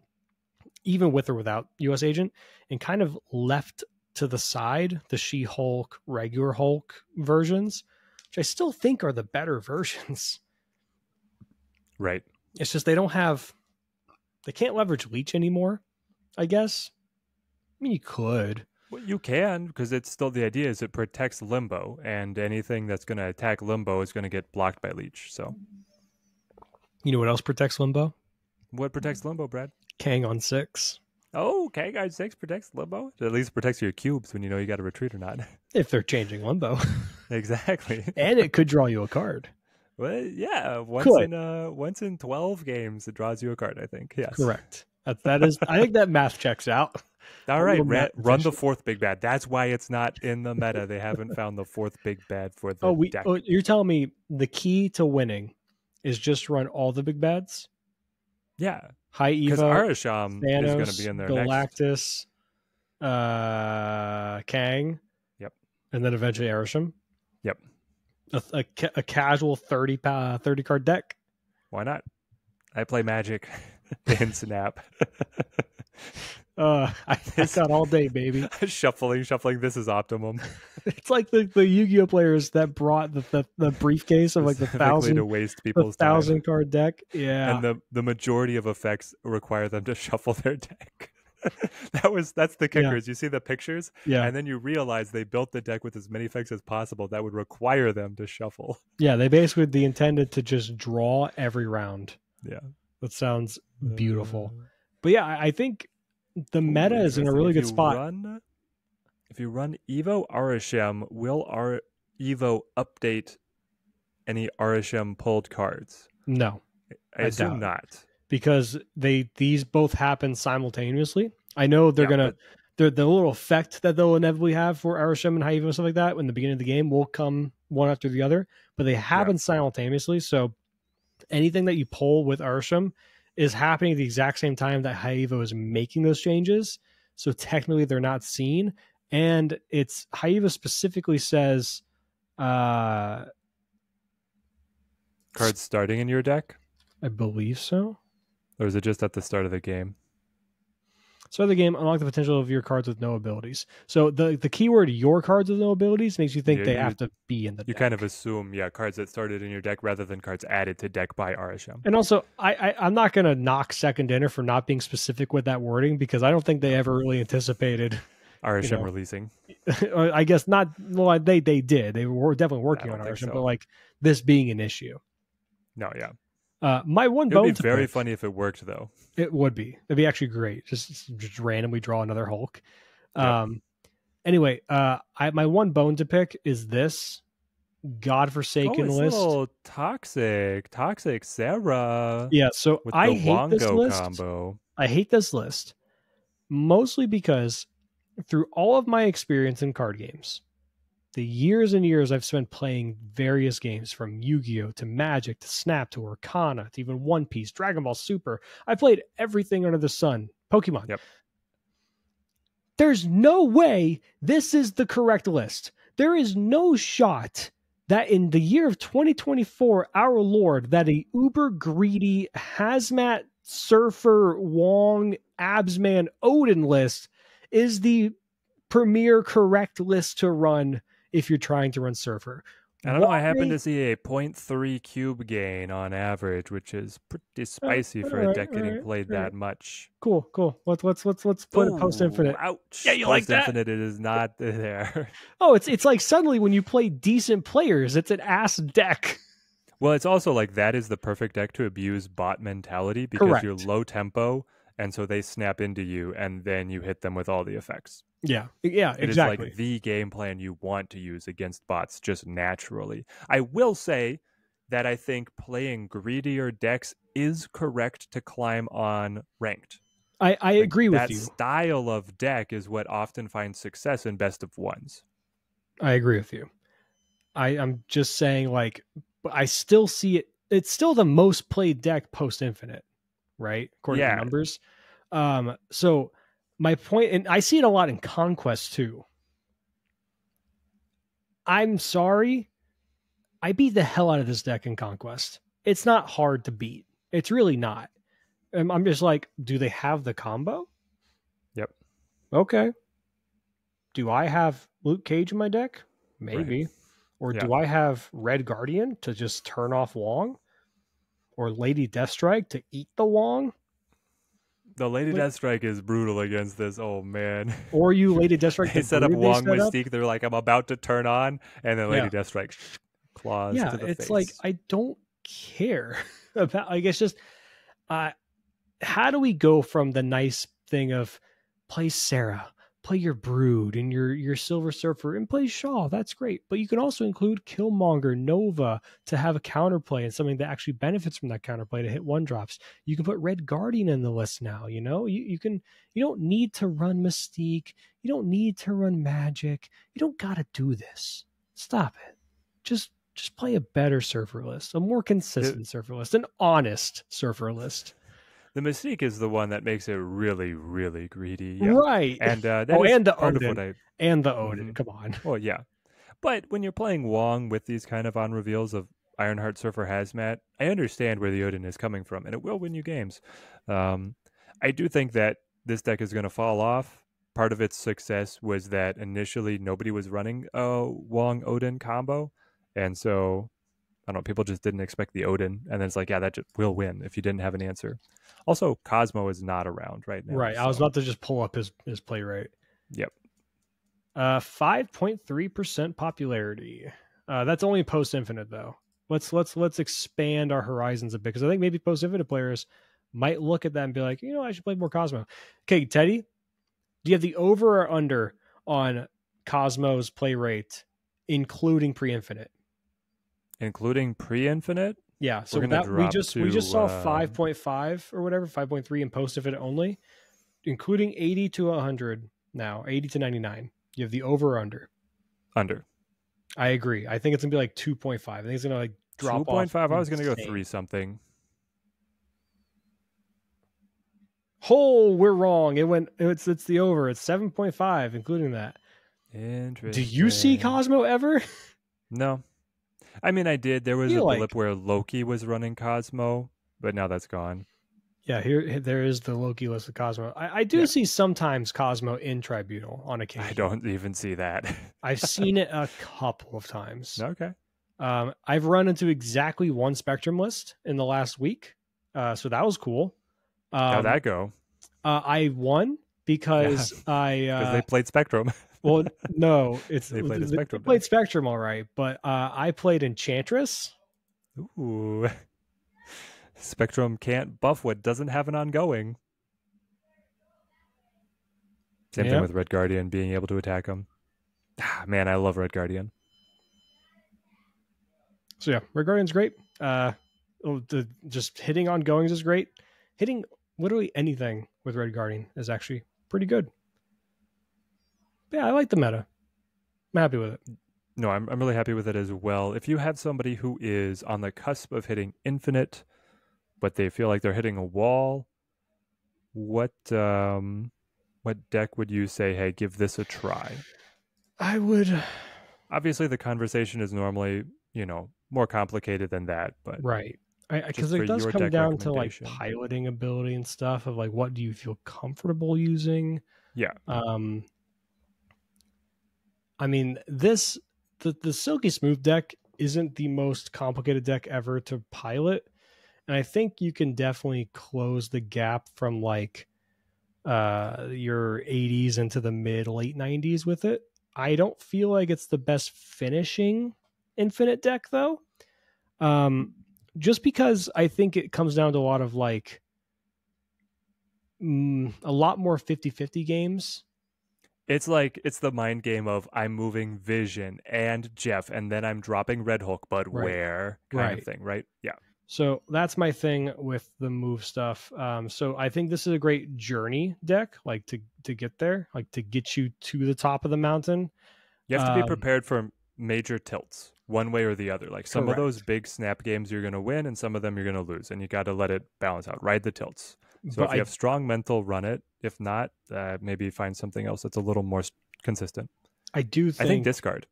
even with or without U.S. Agent, and kind of left to the side the She Hulk, regular Hulk versions, which I still think are the better versions. right. It's just they don't have, they can't leverage Leech anymore. I guess. I mean, you could. Well, you can because it's still the idea is it protects limbo, and anything that's going to attack limbo is going to get blocked by leech. So, You know what else protects Limbo? what protects limbo, Brad? Kang on six. Oh, okay, guys, six protects limbo. It at least protects your cubes when you know you got to retreat or not. If they're changing Limbo, exactly. and it could draw you a card. Well, yeah, once Could. in uh, once in twelve games, it draws you a card. I think. Yes. Correct. That that is. I think that math checks out. All right, run the fourth big bad. That's why it's not in the meta. They haven't found the fourth big bad for the Oh, we. deck. Oh, you're telling me the key to winning is just run all the big bads. Yeah, High because Evo, Arishem Thanos, is going to be in there next. Galactus, uh, Kang. Yep. And then eventually Arishem. Yep. A, a, a casual 30, pa- 30 card deck. Why not? I play Magic in Snap. Uh, I, I got all day, baby. shuffling, shuffling. This is optimum. It's like the, the Yu-Gi-Oh players that brought the, the, the briefcase of like the thousand to waste the people's time. thousand card deck. Yeah. and the the majority of effects require them to shuffle their deck. that was that's the Yeah. kickers. You see the pictures, yeah. and then you realize they built the deck with as many effects as possible that would require them to shuffle. Yeah. They basically the intended to just draw every round. Yeah, That sounds beautiful. Uh, but yeah, I I think the meta is in a really good spot. Run, if you run Evo Arishem, will our Evo update any Arishem pulled cards? No, I, I assume not. because they these both happen simultaneously. I know they're Yeah, gonna but- the little effect that they'll inevitably have for Arishem and High Evo and stuff like that in the beginning of the game will come one after the other, but they happen simultaneously. So anything that you pull with Arishem is happening at the exact same time that High Evo is making those changes. So technically they're not seen. And it's High Evo specifically says uh Cards starting in your deck, I believe so. or is it just at the start of the game? So the game unlock the potential of your cards with no abilities. So the the keyword your cards with no abilities makes you think they you- have to be in the You deck. kind of assume, yeah, cards that started in your deck rather than cards added to deck by Arishem. And also, I, I I'm not gonna knock Second Dinner for not being specific with that wording because I don't think they ever really anticipated. Arishem know, releasing. I guess not. Well, they they did. They were definitely working on Arishem, so. but like this being an issue. No, yeah. Uh, my one bone. It would be very pick- funny if it worked, though. It would be. It'd be actually great. Just just randomly draw another Hulk. Yeah. Um. Anyway, uh, I my one bone to pick is this Oh, godforsaken it's list. toxic, toxic Sera Yeah. So I hate this list. combo. I hate this list mostly because through all of my experience in card games, the years and years I've spent playing various games from Yu Gi Oh! to Magic to Snap to Arcana to even One Piece, Dragon Ball Super, I played everything under the sun. Pokemon. Yep. There's no way this is the correct list. There is no shot that in the year of 2024, our Lord, that a uber greedy hazmat surfer Wong absman Odin list is the premier correct list to run if you're trying to run surfer. I don't know. I happen to see a 0.3 cube gain on average, which is pretty oh, spicy for a deck getting alright, played alright. that much. Cool, cool. Let's let's let's let's put it post infinite. Ouch. Yeah, you like Post that? Infinite, it is not there. Oh, it's it's like suddenly when you play decent players, it's an ass deck. well, it's also like that is the perfect deck to abuse bot mentality because you're low tempo, and so they snap into you, and then you hit them with all the effects. Yeah, yeah, It is exactly. like the game plan you want to use against bots just naturally. I will say that I think playing greedier decks is correct to climb on ranked. I I Like, agree with that you. style of deck is what often finds success in best of ones. I agree with you. I I'm just saying like, but I still see it. It's still the most played deck post infinite, right? According Yeah. to numbers. Um. So my point, and I see it a lot in conquest too. I'm sorry. I beat the hell out of this deck in Conquest. It's not hard to beat. It's really not. Um, I'm just like, do they have the combo? Yep. Okay. Do I have Luke Cage in my deck? Maybe. Or do I have Red Guardian to just turn off Wong? Or Lady Deathstrike to eat the Wong? The Lady Like- Deathstrike is brutal against this. Oh man. Or you Lady Deathstrike they set up Wong set up? Mystique. They're like, I'm about to turn on, and then Lady Yeah. Deathstrike claws yeah, to the it's face. like I don't care about. Like it's just, uh, how do we go from the nice thing of play Sera, play your Brood and your your Silver Surfer, and play Shaw? That's great, but you can also include Killmonger, Nova to have a counterplay and something that actually benefits from that counterplay to hit one drops. You can put Red Guardian in the list now. You know, you you can. You don't need to run Mystique. You don't need to run Magic. You don't got to do this. Stop it. Just just play a better surfer list, a more consistent surfer list, an honest surfer list. The Mystique is the one that makes it really, really greedy. Yeah. Right. And uh, Oh, and the Odin. I and the Odin. Mhm. Come on. Well, yeah. But when you're playing Wong with these kind of on reveals of Ironheart Surfer Hazmat, I understand where the Odin is coming from, and it will win you games. Um, I do think that this deck is going to fall off. Part of its success was that initially nobody was running a Wong Odin combo, and so I don't know. People just didn't expect the Odin, and then it's like, yeah, that just will win if you didn't have an answer. Also, Cosmo is not around right now. right. I was about to just pull up his his play rate. Yep. Uh, five point three percent popularity. Uh, that's only post infinite though. Let's let's let's expand our horizons a bit because I think maybe post infinite players might look at that and be like, you know, I should play more Cosmo. Okay, Teddy, do you have the over or under on Cosmo's play rate, including pre infinite? Including pre infinite? Yeah, so that we just we just saw uh, five point five or whatever, five point three in post infinite only, including eighty to hundred now, eighty to ninety nine. You have the over or under. Under. I agree. I think it's gonna be like two point five. I think it's gonna like drop Two point five. off I was gonna go three something. Oh, we're wrong. It went. It's it's the over. It's seven point five, including that. Interesting. Do you see Cosmo ever? No. I mean, I did. There was a like- blip where Loki was running Cosmo, but now that's gone. Yeah, here there is the Loki list of Cosmo. I, I do Yeah. see sometimes Cosmo in Tribunal on occasion. I don't even see that. I've seen it a couple of times. okay. Um, I've run into exactly one Spectrum list in the last week, uh, so that was cool. Um, How'd that go? uh, I won because I Because uh, they played Spectrum. Well, no, it's They played Spectrum played. Spectrum all right, but uh, I played Enchantress. Ooh. Spectrum can't buff what doesn't have an ongoing. Same thing with Red Guardian being able to attack him. Ah, man, I love Red Guardian. So yeah, Red Guardian's great. Uh, oh, the just hitting on goings is great. Hitting literally anything with Red Guardian is actually pretty good. Yeah, I like the meta. I'm happy with it. No, I'm I'm really happy with it as well. If you have somebody who is on the cusp of hitting infinite, but they feel like they're hitting a wall, what um what deck would you say, hey, give this a try? I would Obviously the conversation is normally, you know, more complicated than that, but right because it does come down to like piloting ability and stuff of like what do you feel comfortable using. yeah. Um, I mean this the the Silky Smooth deck isn't the most complicated deck ever to pilot, and I think you can definitely close the gap from like uh your 80s into the mid late 90s with it. I don't feel like it's the best finishing infinite deck though. Um just because I think it comes down to a lot of like mm, a lot more 50-50 games It's like it's the mind game of I'm moving Vision and Jeff, and then I'm dropping Red Hulk, but Right. where kind Right. of thing, right? Yeah. So that's my thing with the move stuff. Um, so I think this is a great journey deck, like to to get there, like to get you to the top of the mountain. You have to be Um, prepared for major tilts, one way or the other. Like some of those big snap games you're going to win, and some of them you're going to lose, and you got to let it balance out. Ride the tilts. So but if you I, have strong mental, run it. If not, uh, maybe find something else that's a little more consistent. I do think, I think discard.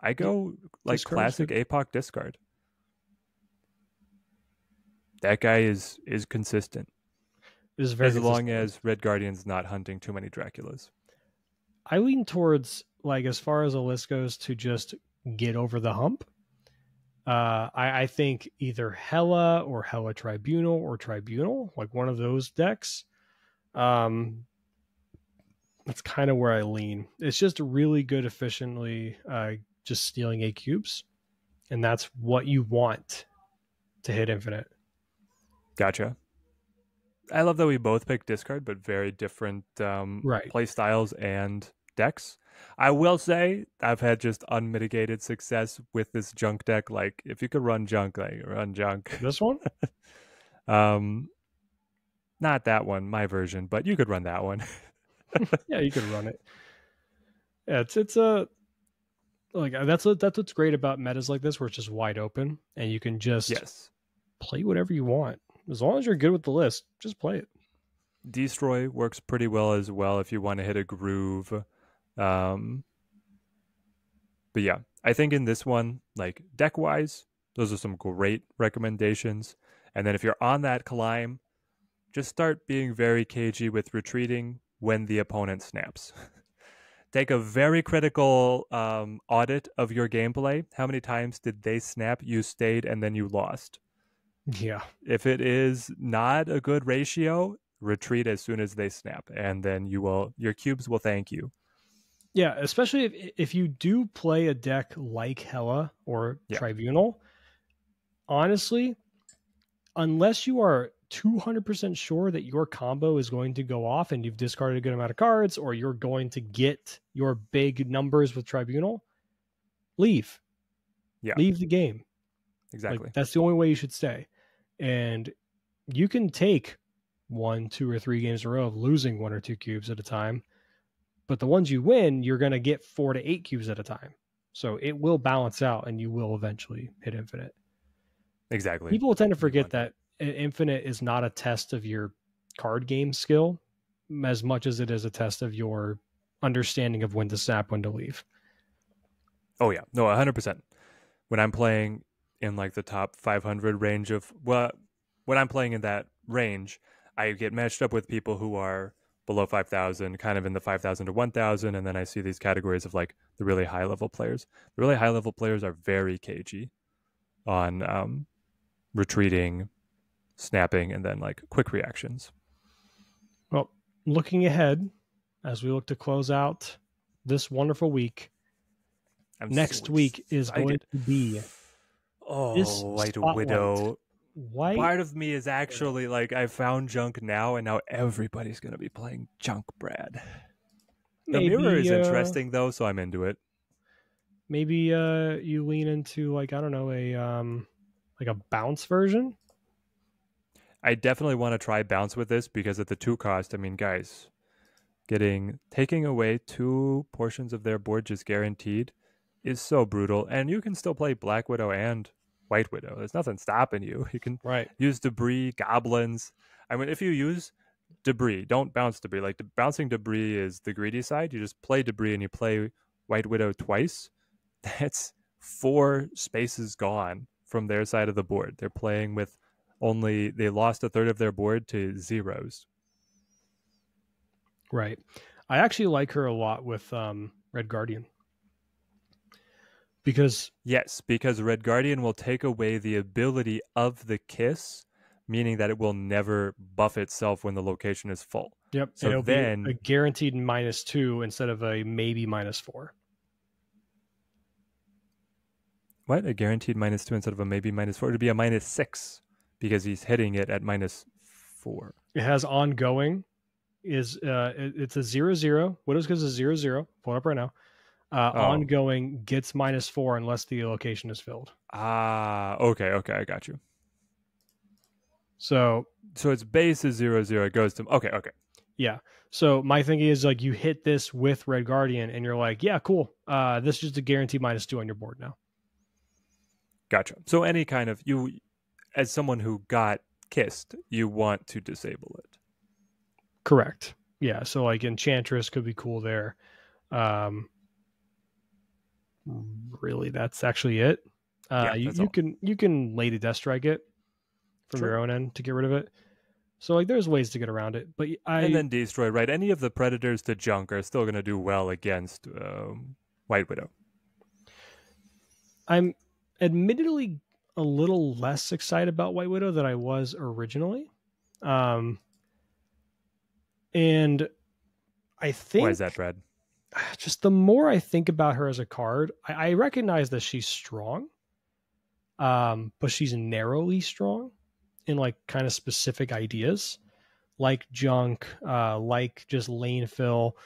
I go like discard classic APOC discard. That guy is is consistent is very as long as Red Guardian's not hunting too many Draculas. I lean towards like as far as a list goes to just get over the hump. Uh, I, I think either Hela or Hela Tribunal or Tribunal, like one of those decks. Um, that's kind of where I lean. It's just really good, efficiently, uh, just stealing eight cubes, and that's what you want to hit infinite. Gotcha. I love that we both picked discard, but very different um, Right. play styles and decks. I will say I've had just unmitigated success with this junk deck. Like if you could run junk, like run junk. This one, Um, not that one, my version, but you could run that one. yeah, you could run it. Yeah, it's it's a like that's what that's what's great about metas like this, where it's just wide open and you can just yes. play whatever you want as long as you're good with the list. Just play it. Destroy works pretty well as well if you want to hit a groove. Um, but yeah, I think in this one, like deck wise, those are some great recommendations. And then if you're on that climb, just start being very cagey with retreating when the opponent snaps. Take a very critical um, audit of your gameplay. How many times did they snap, you stayed, and then you lost? Yeah, if it is not a good ratio, retreat as soon as they snap, and then you will your cubes will thank you. Yeah. Especially if if you do play a deck like Hela or Yeah. Tribunal, honestly, unless you are 200% sure that your combo is going to go off and you've discarded a good amount of cards or you're going to get your big numbers with Tribunal, leave. Yeah. Leave the game. Exactly. Like, that's the only way you should stay. And you can take one, two, or three games in a row of losing one or two cubes at a time. But the ones you win, you're going to get four to eight cubes at a time. So it will balance out and you will eventually hit infinite. Exactly. People tend to forget that infinite is not a test of your card game skill as much as it is a test of your understanding of when to snap, when to leave. Oh yeah, no, hundred percent. When I'm playing in like the top 500 range of well, when I'm playing in that range, I get matched up with people who are below 5,000, kind of in the 5,000 to 1,000, and then I see these categories of like the really high level players. The really high level players are very cagey on um, retreating, snapping, and then like quick reactions. Well, looking ahead as we look to close out this wonderful week, I'm next so week is going to be Oh, this White. Widow. White. Part of me is actually like I found junk now, and now everybody's gonna be playing junk, Brad. The maybe, mirror is uh, interesting though, so I'm into it. Maybe uh, you lean into like I don't know a um like a bounce version. I definitely want to try bounce with this because at the two cost, I mean, guys, getting taking away two portions of their board just guaranteed is so brutal, and you can still play Black Widow and White Widow. There's nothing stopping you. You can Right. use debris, goblins. I mean, if you use debris, don't bounce debris. Like the bouncing debris is the greedy side. You just play debris and you play White Widow twice. That's four spaces gone from their side of the board. They're playing with only they lost a third of their board to zeros. Right. I actually like her a lot with um Red Guardian. Because Yes, because Red Guardian will take away the ability of the kiss, meaning that it will never buff itself when the location is full. yep, So it'll then- a guaranteed minus two instead of a maybe minus four. What? A guaranteed minus two instead of a maybe minus four? It'd be a minus six because he's hitting it at minus four. It has ongoing is uh it- it's a zero zero. Widow's because is zero zero. Pull it up right now. Uh Oh. ongoing gets minus four unless the location is filled. Ah, okay, okay, I got you. So So its base is zero zero. It goes to okay, okay. Yeah. So my thinking is like you hit this with Red Guardian and you're like, yeah, cool. Uh, this is just a guarantee minus two on your board now. Gotcha. So any kind of you, as someone who got kissed, you want to disable it. Correct. Yeah. So like Enchantress could be cool there. Um, really, that's actually it. Uh, Yeah, you, you can you can lady death strike it from Sure. your own end to get rid of it. So like there's ways to get around it, but I and then destroy. Right. Any of the predators to junk are still going to do well against um, White Widow. I'm admittedly a little less excited about White Widow than I was originally. Um, and I think Why is that, Brad? just the more I think about her as a card, I, I recognize that she's strong, um, but she's narrowly strong in like kind of specific ideas, like junk, uh, like just lane fill.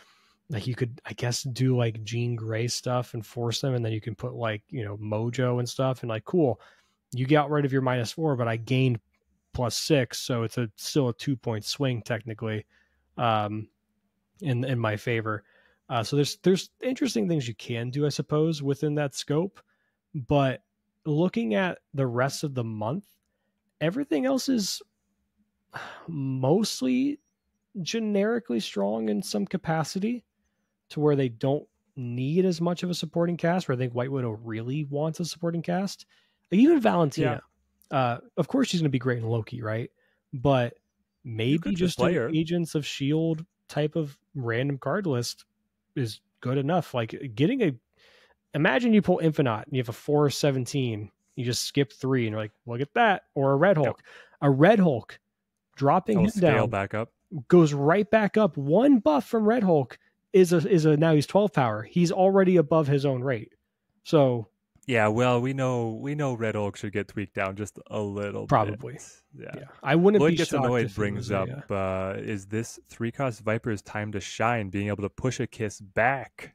Like you could, I guess, do like Jean Grey stuff and force them, and then you can put like you know Mojo and stuff, and like cool, you got rid of your minus four, but I gained plus six, so it's a still a two point swing technically, um, in in my favor. Uh, so there's there's interesting things you can do, I suppose, within that scope. But looking at the rest of the month, everything else is mostly generically strong in some capacity, to where they don't need as much of a supporting cast. Where I think White Widow really wants a supporting cast. Like even Valentina, uh, of course she's going to be great in Loki, right? But maybe just just play an her. Agents of Shield type of random card list is good enough. Like getting a imagine you pull Infinaut and you have a four seventeen, you just skip three and you're like, look at that. Or a Red Hulk. A Red Hulk dropping him down back up. goes right back up. One buff from Red Hulk is a is a now he's twelve power. He's already above his own rate. So Yeah, well, we know we know Red Hulk should get tweaked down just a little Probably. bit. Yeah. Yeah, I wouldn't Lloyd be gets shocked annoyed brings was a, up uh, uh, is this three cost Viper's time to shine, being able to push a kiss back.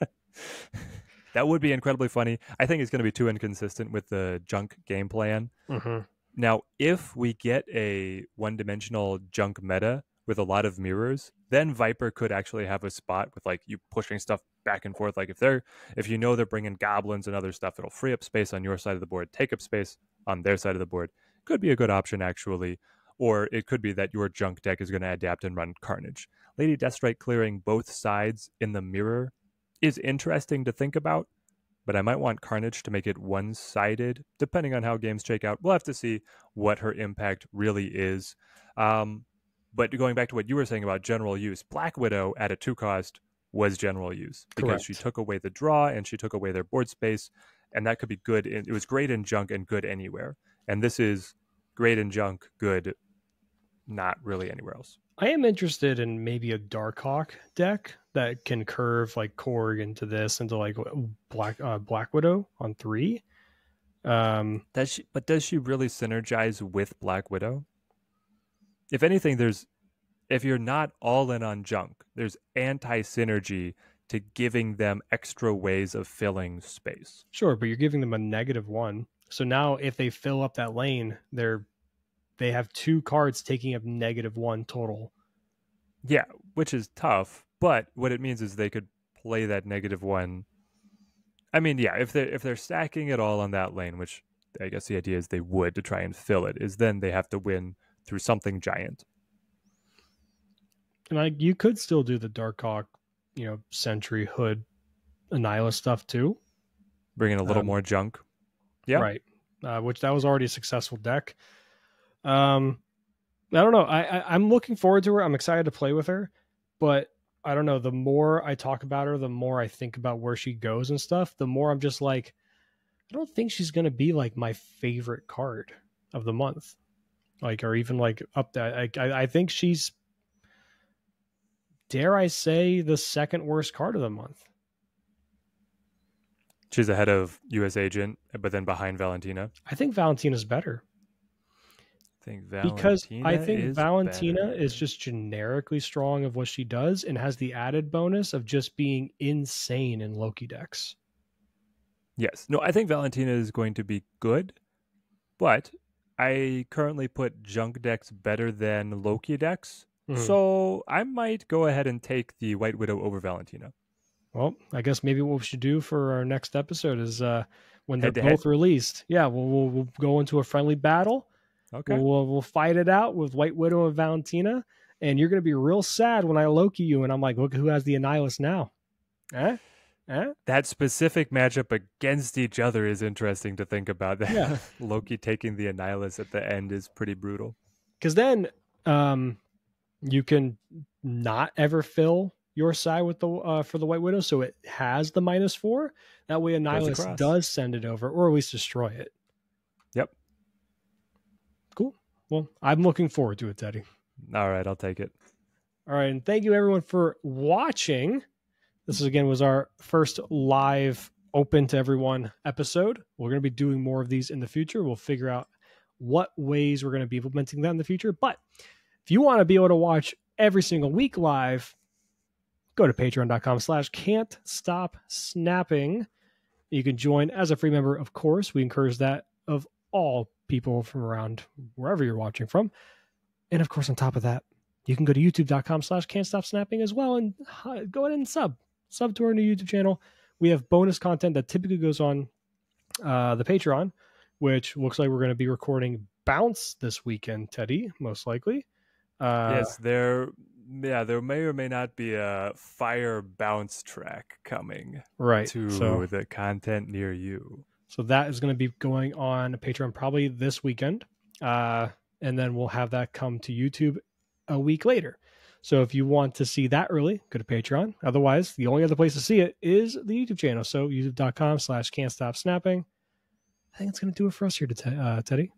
that would be incredibly funny. I think it's going to be too inconsistent with the junk game plan. mhm. Now, if we get a one dimensional junk meta with a lot of mirrors, then Viper could actually have a spot with like you pushing stuff back and forth. Like if they're if you know they're bringing goblins and other stuff, it'll free up space on your side of the board, take up space on their side of the board. Could be a good option actually. Or it could be that your junk deck is going to adapt and run Carnage. Lady Deathstrike clearing both sides in the mirror is interesting to think about, but I might want Carnage to make it one sided, depending on how games shake out. We'll have to see what her impact really is. Um, but going back to what you were saying about general use, Black Widow at a two cost was general use because she took away the draw and she took away their board space, and that could be good. In, it was great in junk and good anywhere, and this is great in junk, good, not really anywhere else. I am interested in maybe a Darkhawk deck that can curve like Korg into this into like Black uh, Black Widow on three. Um, Does she? But does she really synergize with Black Widow? If anything, there's if you're not all in on junk, there's anti synergy to giving them extra ways of filling space. sure, but you're giving them a negative one. So now if they fill up that lane, they're they have two cards taking up negative one total. Yeah, which is tough. But what it means is they could play that negative one. I mean, yeah, if they if they're stacking it all on that lane, which I guess the idea is they would to try and fill it, is then they have to win through something giant. And I you could still do the Darkhawk, you know, Sentry Hood Annihilus stuff too. Bring in a little Um, more junk. Yeah. Right. Uh, which that was already a successful deck. Um, I don't know. I, I I'm looking forward to her. I'm excited to play with her, but I don't know. The more I talk about her, the more I think about where she goes and stuff. The more I'm just like, I don't think she's gonna be like my favorite card of the month, like or even like up that. I I, I think she's, dare I say, the second worst card of the month. She's ahead of U.S. Agent, but then behind Valentina. I think Valentina's better. I think Valentina because I think is Valentina better. is just generically strong of what she does and has the added bonus of just being insane in Loki decks. yes. No, I think Valentina is going to be good, but I currently put junk decks better than Loki decks. Mhm. So I might go ahead and take the White Widow over Valentina. well, I guess maybe what we should do for our next episode is uh, when they're to head? both released. Yeah, we'll, we'll we'll go into a friendly battle. Okay. We'll, we'll fight it out with White Widow and Valentina, and you're gonna be real sad when I Loki you, and I'm like, look who has the Annihilus now. Eh? Eh? that specific matchup against each other is interesting to think about. That Yeah. Loki taking the Annihilus at the end is pretty brutal. because then um you can not ever fill your side with the uh, for the white widow so it has the minus four that way annihilus does send it over or at least destroy it Yep. cool well i'm looking forward to it teddy All right, I'll take it. all right and thank you everyone for watching this is, again was our first live open to everyone episode. We're going to be doing more of these in the future. We'll figure out what ways we're going to be implementing that in the future. But if you want to be able to watch every single week live go to patreon.com slash can't stop snapping. You can join as a free member of course. We encourage that of all people from around wherever you're watching from. And of course on top of that you can go to youtube.com slash can't stop snapping as well and uh, go ahead and sub sub to our new youtube channel we have bonus content that typically goes on uh, the patreon which looks like we're going to be recording bounce this weekend teddy most likely uh, yes, there. Yeah, there may or may not be a fire bounce track coming right to so the content near you. So that is going to be going on Patreon probably this weekend. Uh, and then we'll have that come to YouTube a week later. So if you want to see that early, go to Patreon. Otherwise, the only other place to see it is the YouTube channel. So youtube.com slash can't stop snapping. I think it's going to do it for us here, to uh, Teddy.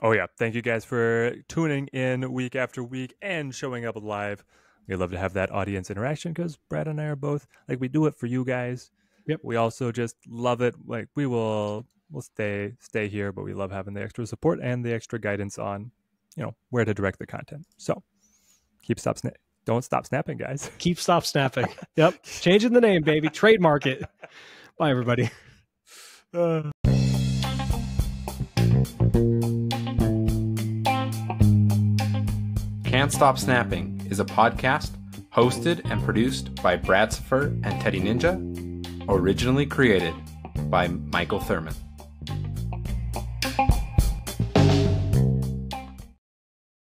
Oh yeah, thank you guys for tuning in week after week and showing up live. We love to have that audience interaction because Brad and I are both like we do it for you guys. Yep. We also just love it. Like we will we'll stay stay here, but we love having the extra support and the extra guidance on, you know, where to direct the content. So keep stop snap don't stop snapping, guys. Keep stop snapping. yep. Changing the name, baby. Trademark it. Bye everybody. Uh. Can't Stop Snapping is a podcast hosted and produced by Brad Saffer and Teddy Ninja, originally created by Michael Thurman.